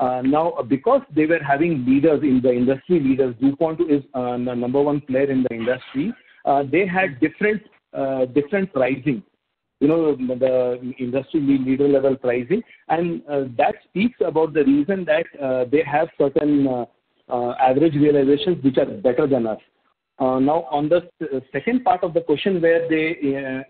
Uh, now, uh, because they were having leaders in the industry, leaders, DuPont is uh, the number one player in the industry, they had different different pricing, you know, the industry leader-level pricing. And that speaks about the reason that they have certain average realizations which are better than us. Now, on the second part of the question where they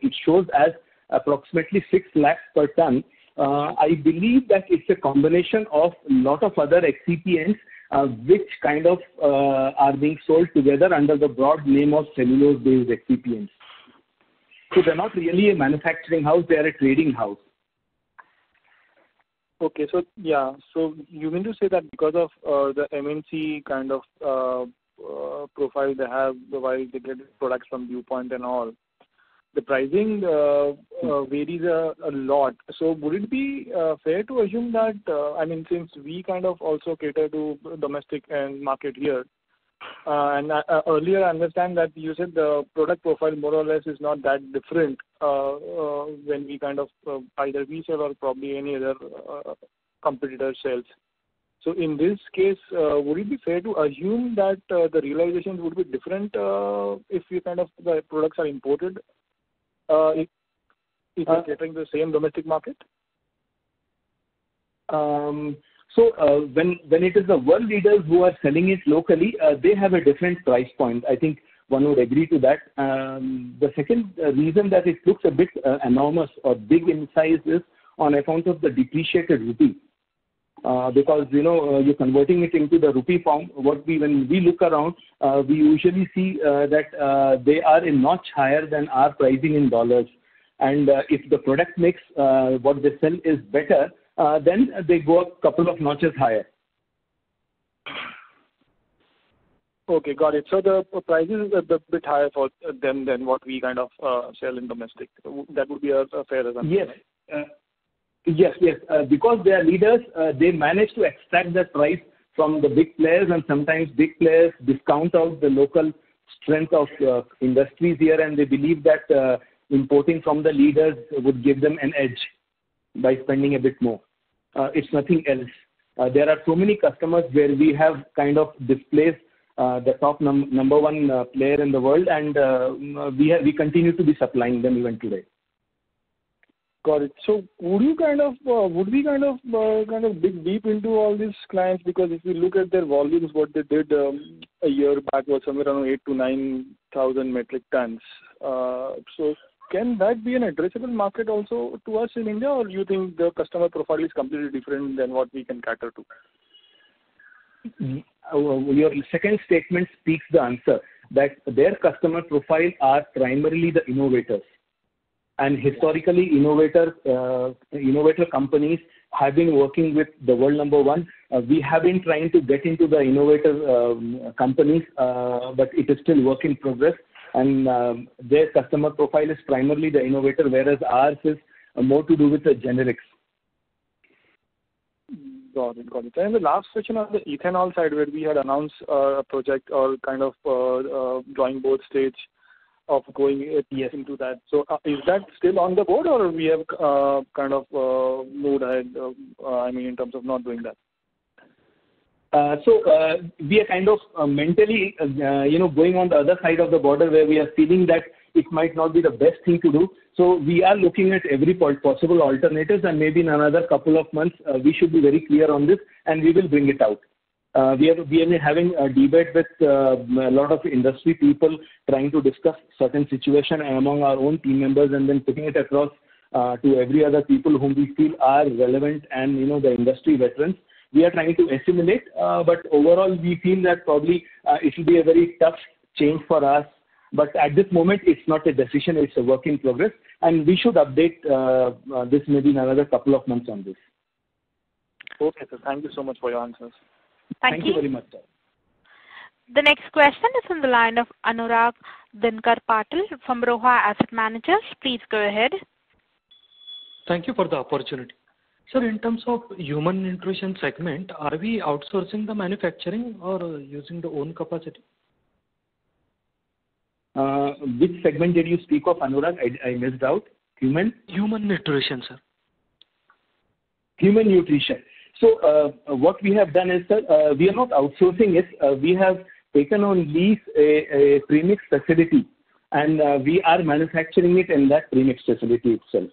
it shows as approximately 6 lakhs per ton, Uh, I believe that it's a combination of a lot of other excipients uh, which kind of uh, are being sold together under the broad name of cellulose-based excipients. So they're not really a manufacturing house. They are a trading house. Okay. So yeah. So you mean to say that because of the MNC kind of profile they have, while they get products from DuPont and all, the pricing uh, uh, hmm. varies a lot. So would it be uh, fair to assume that, I mean, since we kind of also cater to domestic and market here, and earlier I understand that you said the product profile more or less is not that different when we kind of either we sell or probably any other competitor sells. So in this case, would it be fair to assume that the realizations would be different if you kind of the products are imported Uh, if you're uh, catering the same domestic market? Um, so uh, when when it is the world leaders who are selling it locally, they have a different price point. I think one would agree to that. Um, the second reason that it looks a bit enormous or big in size is on account of the depreciated rupee. Uh, because you know uh, you're converting it into the rupee form. What we when we look around, uh, we usually see that they are a notch higher than our pricing in dollars. And if the product mix, what they sell is better, then they go a couple of notches higher. Okay. Got it. So the prices are a bit higher for them than what we kind of sell in domestic. That would be a fair assumption? Yes. Yes, yes. Uh, because they are leaders, uh, they manage to extract that price from the big players, and sometimes big players discount out the local strength of uh, industries here, and they believe that importing from the leaders would give them an edge by spending a bit more. It's nothing else. There are so many customers where we have kind of displaced the top number one player in the world, and we continue to be supplying them even today. Got it. So would you kind of uh would we kind of uh kind of dig deep into all these clients? Because if you look at their volumes, what they did a year back was somewhere around 8,000-9,000 metric tons. So can that be an addressable market also to us in India, or you think the customer profile is completely different than what we can cater to? Your second statement speaks the answer, that their customer profile are primarily the innovators. And historically, innovator uh, innovator companies have been working with the world number one. Uh, we have been trying to get into the innovator um, companies, uh, but it is still work in progress. And um, their customer profile is primarily the innovator, whereas ours is more to do with the generics. Got it. Got it. And the last question on the ethanol side, where we had announced a project or kind of drawing board stage of going uh, into that. So uh, is that still on the board, or we have uh, kind of moved ahead, I mean, in terms of not doing that? So we are kind of mentally you know, going on the other side of the border where we are feeling that it might not be the best thing to do. So we are looking at every possible alternatives, and maybe in another couple of months, we should be very clear on this, and we will bring it out. Uh, we are having a debate with uh, a lot of industry people trying to discuss certain situation among our own team members and then putting it across uh, to every other people whom we feel are relevant and, you know, the industry veterans. We are trying to assimilate, but overall, we feel that probably it will be a very tough change for us. But at this moment, it's not a decision, it's a work in progress, and we should update this maybe in another couple of months on this. Okay, sir. Thank you so much for your answers. Thank you. Thank you very much, sir. The next question is from the line of Anurag Dinkar Patil from Roha Asset Managers. Please go ahead. Thank you for the opportunity. Sir, in terms of human nutrition segment, are we outsourcing the manufacturing or using the own capacity? Uh, which segment did you speak of, Anurag? I missed out. Human? Human nutrition, sir. Human nutrition. So, uh, what we have done is, sir, uh, we are not outsourcing it. Uh, we have taken on lease a premix facility, and we are manufacturing it in that premix facility itself.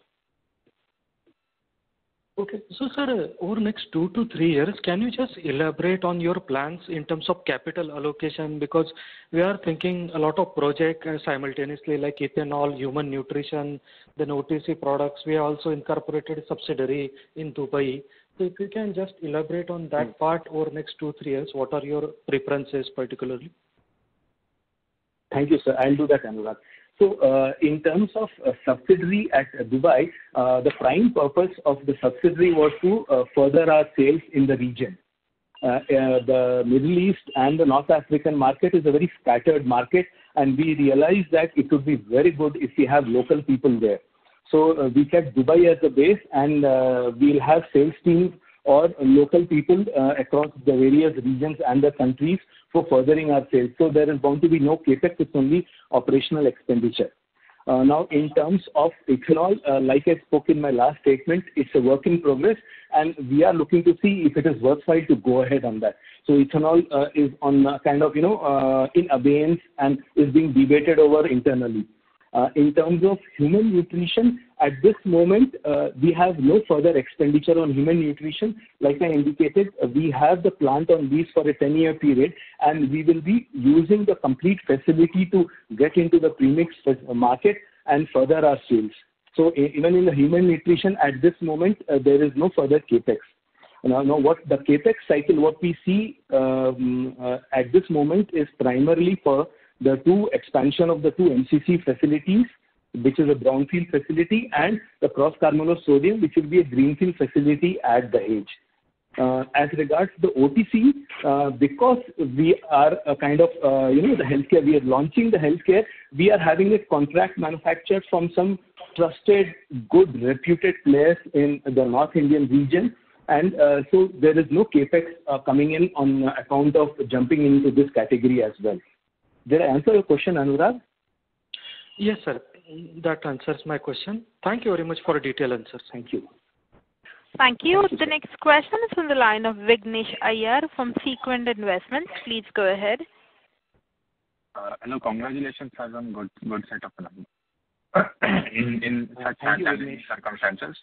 Okay. So, sir, over the next two to three years, can you just elaborate on your plans in terms of capital allocation? Because we are thinking a lot of projects simultaneously, like ethanol, human nutrition, then OTC products. We also incorporated a subsidiary in Dubai. So if you can just elaborate on that hmm. part over the next 2-3 years, what are your preferences, particularly? Thank you, sir. I'll do that, Anurag. So, uh, in terms of uh, subsidiary at Dubai, uh, the prime purpose of the subsidiary was to further our sales in the region. The Middle East and the North African market is a very scattered market, and we realized that it would be very good if we have local people there. So, uh, we kept Dubai as a base, and uh, we'll have sales teams or local people uh, across the various regions and the countries for furthering our sales. So there is going to be no CapEx, it's only operational expenditure. Now, in terms of ethanol, like I spoke in my last statement, it's a work in progress, and we are looking to see if it is worthwhile to go ahead on that. So ethanol is on kind of, you know, in abeyance and is being debated over internally. Uh, in terms of human nutrition, at this moment, uh, we have no further expenditure on human nutrition. Like I indicated, uh, we have the plant on lease for a 10-year period, and we will be using the complete facility to get into the premix market and further our sales. So even in the human nutrition, at this moment, there is no further CapEx. Now, what the CapEx cycle, what we see, um, at this moment is primarily for the two expansion of the two MCC facilities, which is a brownfield facility, and the croscarmellose sodium, which will be a greenfield facility at Dahej. Uh, as regards the OTC, uh, because we are a kind of, uh, you know, the healthcare, we are launching the healthcare, we are having it contract manufactured from some trusted, good, reputed players in the North Indian region. And so there is no CapEx coming in on account of jumping into this category as well. Did I answer your question, Anurag? Yes, sir. That answers my question. Thank you very much for a detailed answer. Thank you. Thank you. The next question is from the line of Vignesh Iyer from Sequent Investments. Please go ahead. Uh, hello. Congratulations on good, good set of numbers. In such challenging circumstances.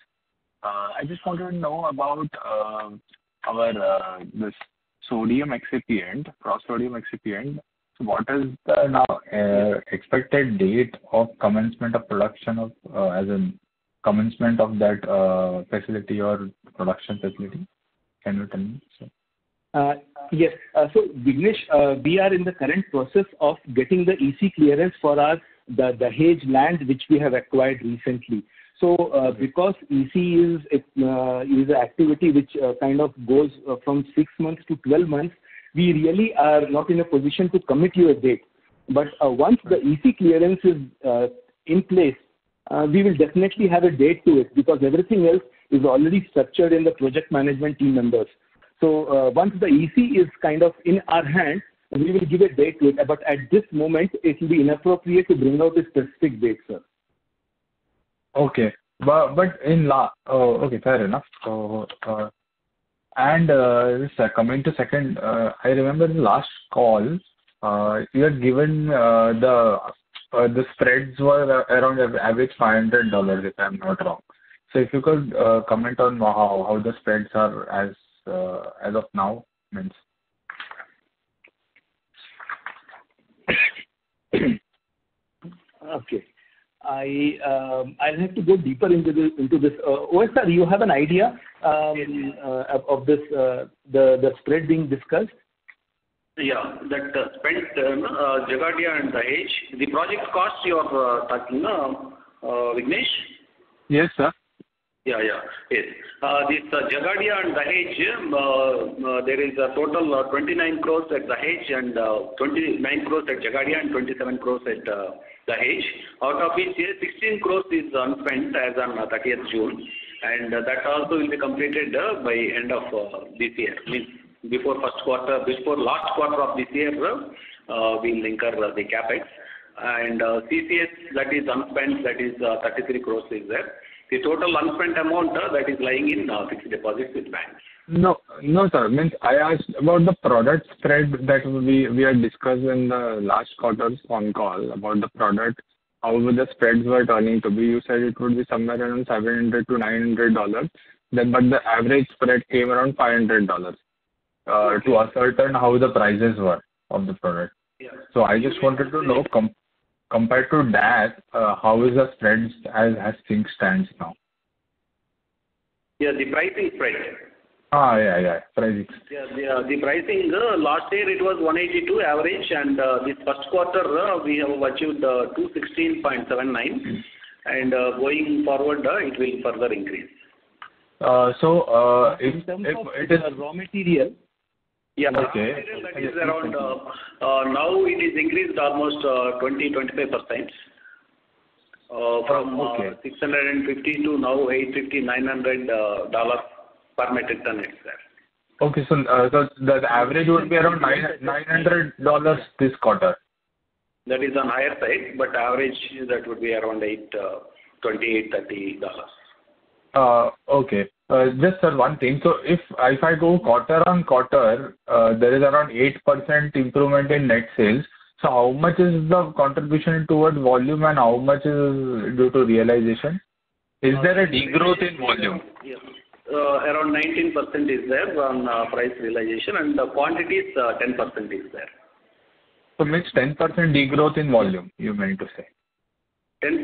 Uh, I just wanted to know about uh, our this sodium excipient, cross-sodium excipient. What is the now uh, expected date of commencement of production of uh, as in commencement of that uh, facility or production facility? Can you tell me, sir? Yes. So Vignesh, we are in the current process of getting the EC clearance for our the Dahej land, which we have acquired recently. So, because EC is is an activity which kind of goes from 6 months to 12 months, we really are not in a position to commit you a date. But, uh, once the EC clearance is uh, in place, uh, we will definitely have a date to it, because everything else is already structured in the project management team members. So, once the EC is kind of in our hands, we will give a date to it, but at this moment, it will be inappropriate to bring out a specific date, sir. Okay. But in law, oh, okay, fair enough. And uh, uh, coming to second, uh, I remember the last call, you had given the the spreads were around average $500, if I'm not wrong. So if you could comment on how the spreads are as as of now, means. Okay. Um, I'll have to go deeper into this. OS uh, sir, you have an idea um, uh, of this uh the spread being discussed? Yeah. That uh, spread, Jhagadia and Dahej, the project cost you are talking, Vignesh? Yes, sir. Yeah, yeah. Yes. This Jhagadia and Dahej, um, there is a total of 29 crores at Dahej and 29 crores at Jhagadia and 27 crores at Dahej. Out of which, 16 crores is unspent as on 30th June, and that also will be completed uh, by end of uh, this year. Means before first quarter, before last quarter of this year, uh, we'll incur the CapEx. And CCS, that is unspent, that is 33 crores is there. The total unspent amount that is lying in fixed deposits with banks. No, no, sir. Means I asked about the product spread that we had discussed in the last quarter's phone call about the product, how the spreads were turning to be. You said it would be somewhere around $700-$900. Then, but the average spread came around $500 uh, to ascertain how the prices were of the product. Yeah. So I just wanted to know, compared to that, uh, how is the spreads as things stands now? Yeah, the pricing spread. Ah, yeah, yeah. Pricing. Yeah, the uh, pricing, uh, last year it was 182 average, and uh, this first quarter, we have achieved 216.79. Hmm. And going forward, it will further increase. So, if In terms of it is- raw material? Yeah. Okay. Raw material, that is around, now it is increased almost 20-25%. From Okay. 650 to now $850-$900 per metric ton it's there. Okay. So, uh, the average would be around $900 this quarter? That is on higher side, but average, that would be around $820-$830. Uh, uh, okay. Just, sir, one thing. So if if I go quarter-on-quarter, there is around 8% improvement in net sales. So how much is the contribution towards volume and how much is due to realization? Is there a degrowth in volume? Yeah. Around 19% is there on uh, price realization, and the quantity is 10% uh, is there. So means 10% degrowth in volume, you meant to say? 10%,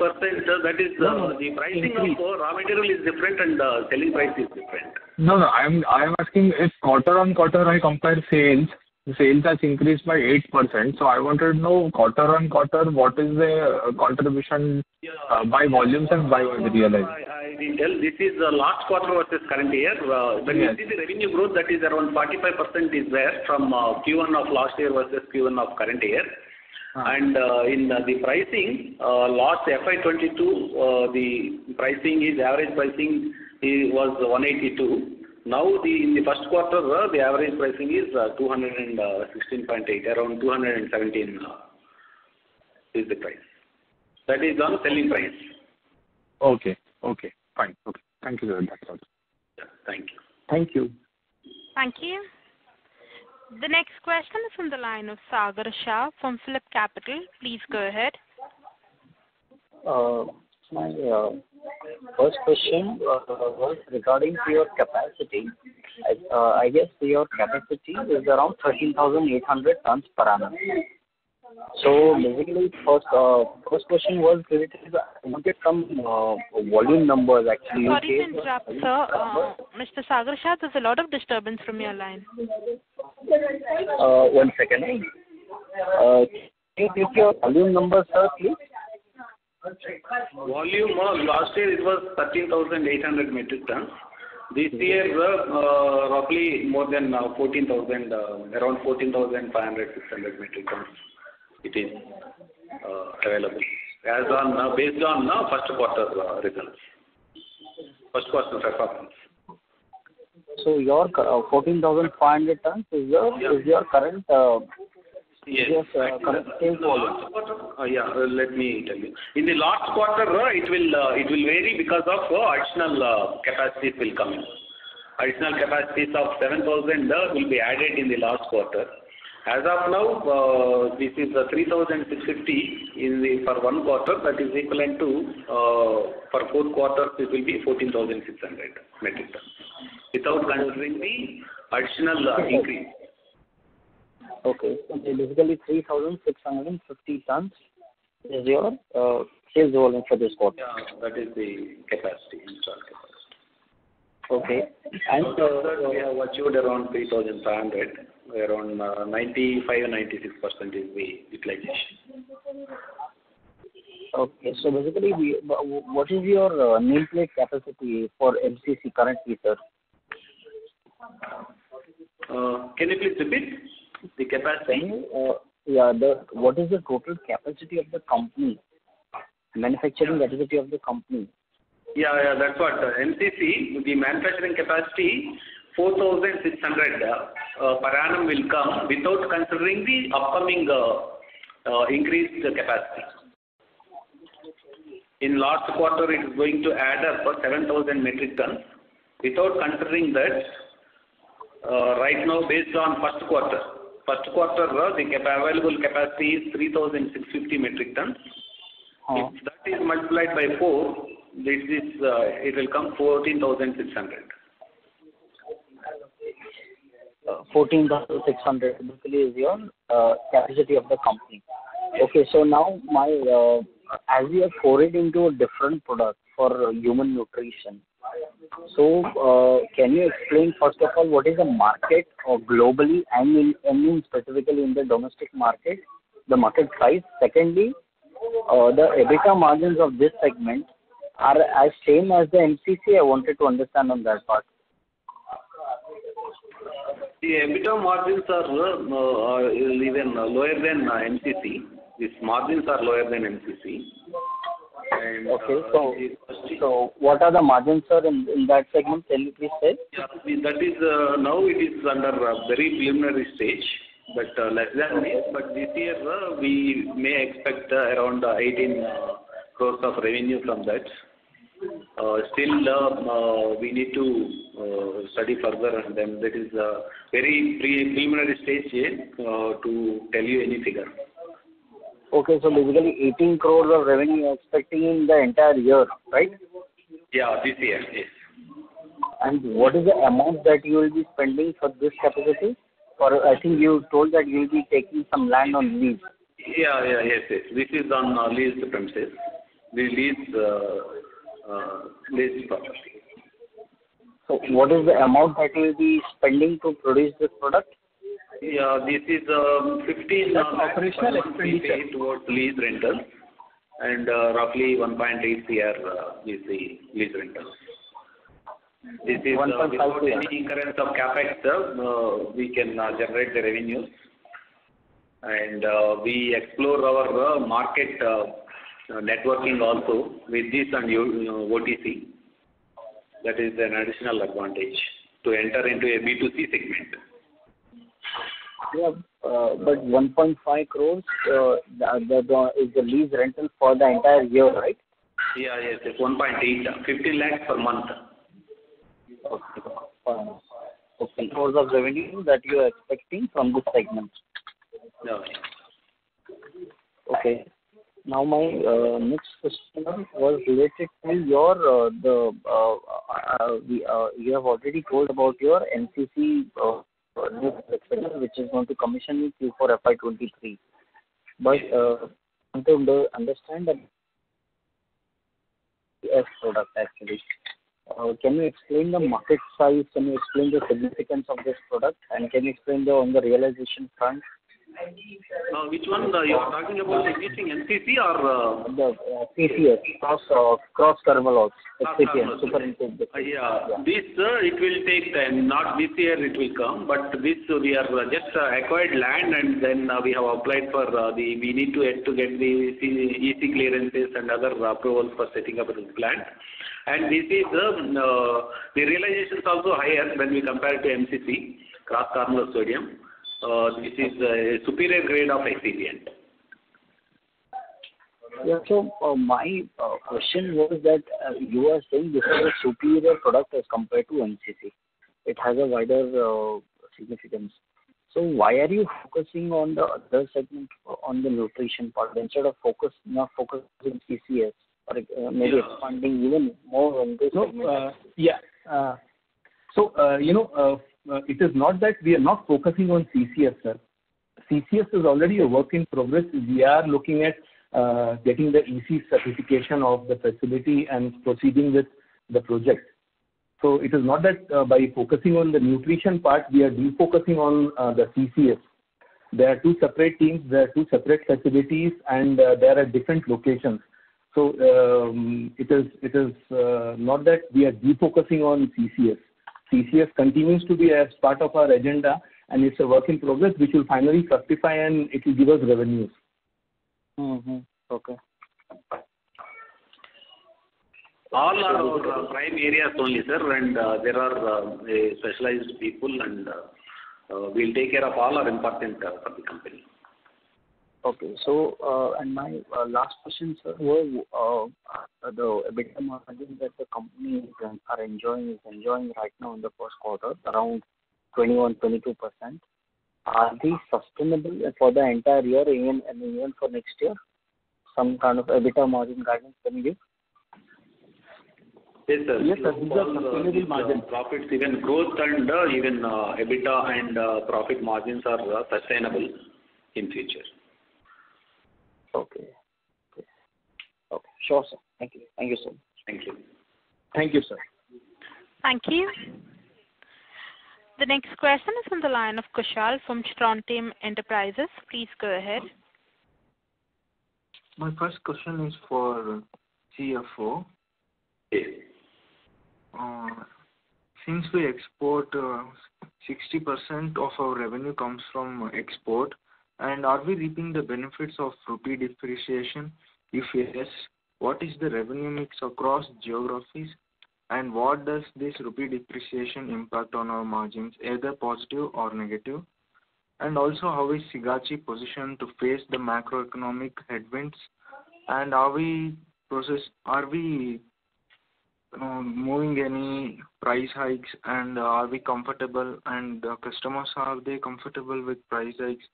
that is, No, the pricing of raw material is different and the selling price is different. No, no. I'm I am asking if quarter-on-quarter I compare sales, the sales has increased by 8%. So I wanted to know quarter-on-quarter, what is the uh, contribution uh, by volumes and by realization? I will tell. This is the last quarter versus current year. Uh, when you see the revenue growth, that is around 45% is there from Q1 of last year versus Q1 of current year. Ah. And in the pricing, last FY 2022, the pricing is, average pricing was 182. Now, in the first quarter, uh, the average pricing is uh, 216.8, uh, around 217 is the price. That is on selling price. Okay. Okay, fine. Okay. Thank you, sir. That's all. Yeah. Thank you. Thank you. Thank you. The next question is from the line of Sagar Shah from PhillipCapital. Please go ahead. My uh, first question uh, was regarding to your capacity. I uh, guess your capacity is around 13,800 tons per annum. So basically, first question was related to the, I wanted some volume numbers, actually. Sorry to interrupt, sir. Mr. Sagar Shah, there's a lot of disturbance from your line. One second. Eh? Can you give your volume numbers, sir, please? Volume, uh, last year it was 13,800 metric tons. This year, uh, roughly more than uh, 14,000, around 14,500, 600 metric tons it is available. As on, based on first quarter results. First quarter performance. So your 14,500 tons is your- Yeah. is your current Yes. sales volume? Uh, uh, yeah, uh, let me tell you. In the last quarter, it will uh it will vary because of additional capacities will come in. Additional capacities of 7,000 will be added in the last quarter. As of now, this is 3,650 for one quarter. That is equivalent to, for fourth quarter, it will be 14,600 metric tons, without considering the additional increase. Okay. Basically 3,650 tons is your uh, sales volume for this quarter. Yeah, that is the capacity, installed capacity. Okay. And, We have achieved around 3,500. Around uh, 95%-96% is the utilization. Okay. So basically, what is your uh, nameplate capacity for MCC currently, sir? Can you please repeat the capacity? Uh, yeah. What is the total capacity of the company, manufacturing capacity of the company? Yeah. Yeah. That's what. Uh, MCC, the manufacturing capacity, 4,600 uh, per annum will come without considering the upcoming increased capacity. In last quarter, it is going to add up for 7,000 metric tons. Without considering that, right now, based on first quarter, the available capacity is 3,650 metric tons. Oh. If that is multiplied by four, this is uh, it will come 14,600. Uh, 14,600 basically is your uh, capacity of the company. Okay. So now, my as we have forayed into a different product for human nutrition, Uh, can you explain, first of all, what is the market uh, globally and in specifically in the domestic market, the market size? Secondly, uh, the EBITDA margins of this segment are as same as the MCC? I wanted to understand on that part. The EBITDA margins are even lower than MCC. These margins are lower than MCC. Uh, okay. So so what are the margins, sir, in in that segment? Can you please say? Yeah. That is, uh, now it is under a very preliminary stage, but uh, less than this. But this year, we may expect around 18 crores of revenue from that. Still, we need to study further, and then that is a very preliminary stage yet to tell you any figure. Okay. So basically, 18 crore of revenue you're expecting in the entire year, right? Yeah. This year, yes. What is the amount that you will be spending for this capacity? I think you told that you'll be taking some land on lease. Yeah. Yeah. Yes. This is on leased premises. We lease uh, uh, property. So what is the amount that you'll be spending to produce this product? Yeah. This is uh, 15 uh, operational expenditure towards lease rental, and uh, roughly 1.8 crore is the lease rental. This is without any incurrence of CapEx, we can generate the revenues. And uh we explore our market networking also with this and OTC. That is an additional advantage to enter into a B2C segment. Yeah. Uh, but 1.5 crore uh, is the lease rental for the entire year, right? Yeah. Yes. It's 1.8. 15 lakh per month. Okay. Okay. Crores of revenue that you are expecting from this segment. Yeah. Okay. Now, my uh, next question was related to your you have already told about your MCC which is going to commission in Q4 FY 2023. I uh, want to understand that the product, actually. Uh, can you explain the market size? Can you explain the significance of this product? And can you explain the on the realization front? Uh, which one? Uh, you are talking about existing MCC or? Uh, the CCS, Cross-Carbon Excipient, Super Improved. Yeah. This, it will take time. Not this year it will come, but this we have just acquired land, and then we have applied for the we need to get the EC clearances and other approvals for setting up the plant. And this is mm, the realization is also higher when we compare to MCC, croscarmellose sodium. Uh, this is a superior grade of excipient. Yeah. Uh, my uh, question was that you are saying this is a superior product as compared to MCC. It has a wider significance. So why are you focusing on the other segment, on the nutrition part, instead of not focusing CCS or maybe expanding even more on this segment? Yeah. Uh, it is not that we are not focusing on CCS, sir. CCS is already a work in progress. We are looking at uh, getting the EC certification of the facility and proceeding with the project. So it is not that uh, by focusing on the nutrition part, we are defocusing on the CCS. There are two separate teams, there are two separate facilities, and there are different locations. So um it is not that we are defocusing on CCS. CCS continues to be as part of our agenda, and it's a work in progress, which will finally fructify, and it will give us revenues. Mm-hmm. Okay. All are our prime areas only, sir, and uh, there are uh, specialized people, and uh, we'll take care of all are important for the company. Okay. So uh and my uh, last question, sir, was uh, the EBITDA margin that the company uh, are enjoying, is enjoying right now in the first quarter, around 21%-22%. Are these sustainable for the entire year and even for next year? Some kind of EBITDA margin guidance can you give? Yes, sir. Yes, sir. These are sustainable margins. Profits, even growth and even EBITDA and profit margins are sustainable in future. Okay. Okay. Sure, sir. Thank you. Thank you, sir. Thank you. Thank you, sir. Thank you. The next question is on the line of Kushal from Strontium Enterprises. Please go ahead. My first question is for CFO. Yes. Uh, since we export, uh, 60% of our revenue comes from export, are we reaping the benefits of rupee depreciation? If yes, what is the revenue mix across geographies, and what does this rupee depreciation impact on our margins, either positive or negative? And also, how is Sigachi positioned to face the macroeconomic headwinds? And are we process are we you moving any price hikes, and are we comfortable, and customers, are they comfortable with price hikes?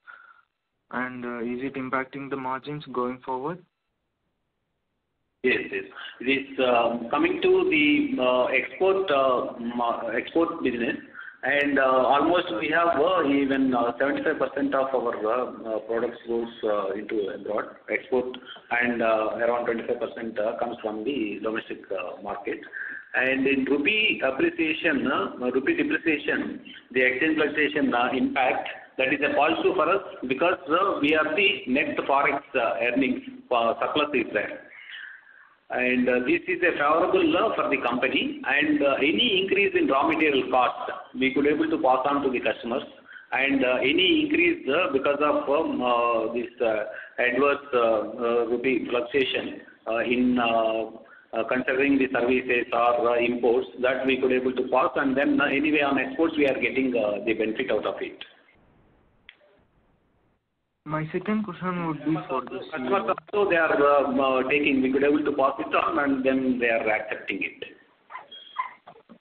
And uh, is it impacting the margins going forward? Yes. It is. Um, coming to the uh, export uh, export business, and almost we have even 75% of our products goes into abroad export, and around 25% comes from the domestic market. And in rupee appreciation, rupee depreciation, the exchange fluctuation impact, that is a positive for us because we have the net Forex uh, earnings uh, surplus is there. And uh, this is a favorable for the company. And any increase in raw material cost, we could able to pass on to the customers. And any increase because of um, this adverse rupee fluctuation in considering the services or imports, that we could able to pass, on, and then anyway on exports, we are getting the benefit out of it. My second question would be for the CEO. Also they are uh, uh, taking, we could able to pass it on, and then they are accepting it.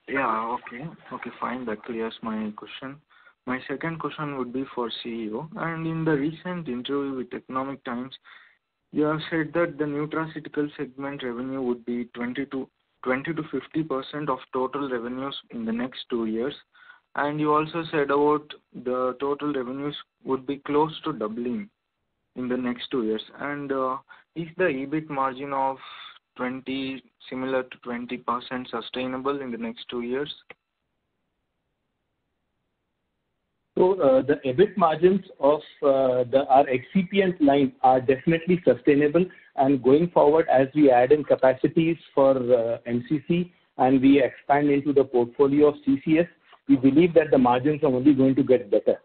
Yeah. Okay. Okay, fine. That clears my question. My second question would be for CEO. And in the recent interview with Economic Times, you have said that the nutraceutical segment revenue would be 20%-50% of total revenues in the next two years. And you also said about the total revenues would be close to doubling in the next two years. And uh, is the EBIT margin of 20, similar to 20% sustainable in the next two years? So uh, the EBIT margins of uh, our excipient line are definitely sustainable. And going forward, as we add in capacities for MCC and we expand into the portfolio of CCS, we believe that the margins are only going to get better.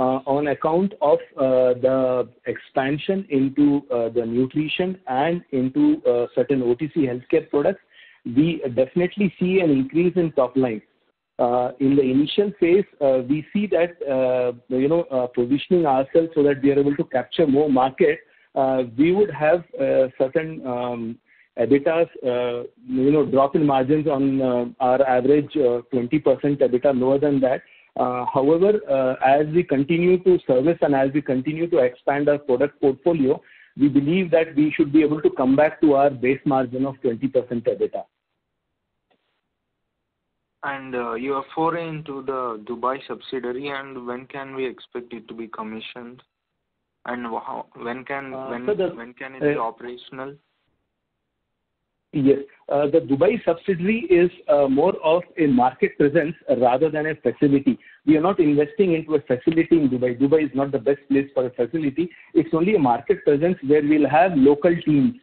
Uh, on account of uh, the expansion into uh, the nutrition and into certain OTC healthcare products, we definitely see an increase in top line. In the initial phase, we see that you know positioning ourselves so that we are able to capture more market, we would have certain um, EBITDAs uh, drop in margins on uh, our average uh, 20% EBITDA, lower than that. However, as we continue to service and as we continue to expand our product portfolio, we believe that we should be able to come back to our base margin of 20% EBITDA. You are foray into the Dubai subsidiary, and when can we expect it to be commissioned? And when can it be operational? Yes. The Dubai subsidiary is more of a market presence rather than a facility. We are not investing into a facility in Dubai. Dubai is not the best place for a facility. It's only a market presence where we'll have local teams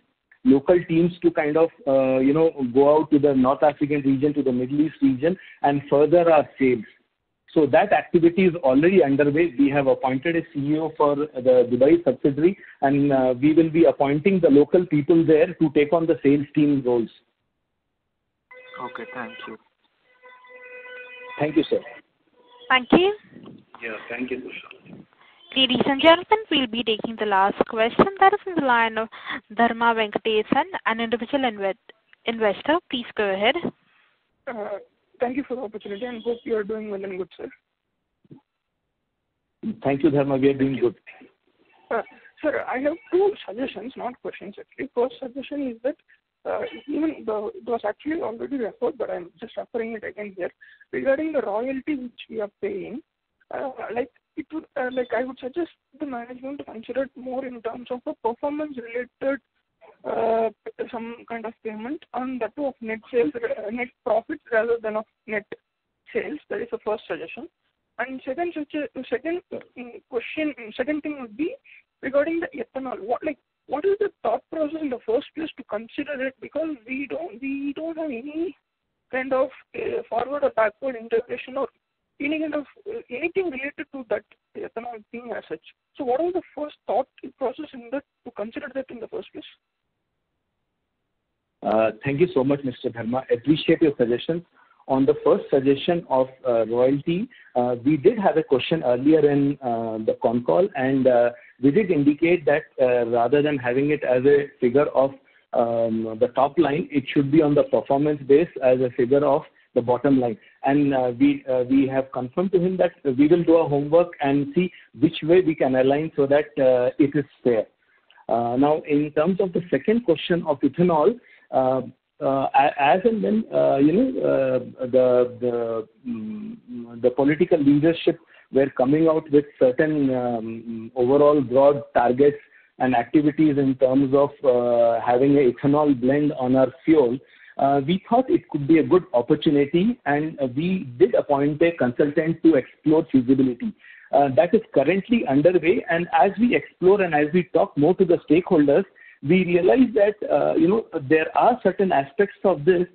Local teams to kind of uh you know, go out to the North African region, to the Middle East region, and further our sales. So that activity is already underway. We have appointed a CEO for the Dubai subsidiary, and uh, we will be appointing the local people there to take on the sales team roles. Okay. Thank you. Thank you, sir. Thank you. Yeah. Thank you, Tushar. Ladies and gentlemen, we'll be taking the last question. That is from the line of Dharma Venkatesan, an individual investor. Please go ahead. Uh, Thank you for the opportunity, and hope you are doing well and good, sir. Thank you, Dharma. We are doing good. Uh, sir, I have two suggestions, not questions, actually. First suggestion is that, uh, even though it was actually already referred, but I'm just referring it again here. Regarding the royalty which we are paying, uh, Like it would, like I would suggest the management to consider it more in terms of a performance-related, Uh, some kind of payment on that of net sales, uh, net profit rather than of net sales. That is the first suggestion. And Second mm, question, mm, second thing would be regarding the ethanol. What like what is the thought process in the first place to consider it? Because we don't we don't have any kind of uh, forward or backward integration or anything related to that ethanol thing as such. So what was the first thought process in that to consider that in the first place? Uh, thank you so much, Mr. Dharma. Appreciate your suggestion. On the first suggestion of uh, royalty, uh, we did have a question earlier in the con call, and we did indicate that rather than having it as a figure of um, the top line, it should be on the performance base as a figure of the bottom line. And uh we have confirmed to him that we will do our homework and see which way we can align so that it is fair. Now, in terms of the second question of ethanol, Uh, uh, as and when uh, the mm, the political leadership were coming out with certain um, overall broad targets and activities in terms of having an ethanol blend on our fuel, we thought it could be a good opportunity, and we did appoint a consultant to explore feasibility. That is currently underway, and as we explore and as we talk more to the stakeholders, we realize that uh, you know, there are certain aspects of this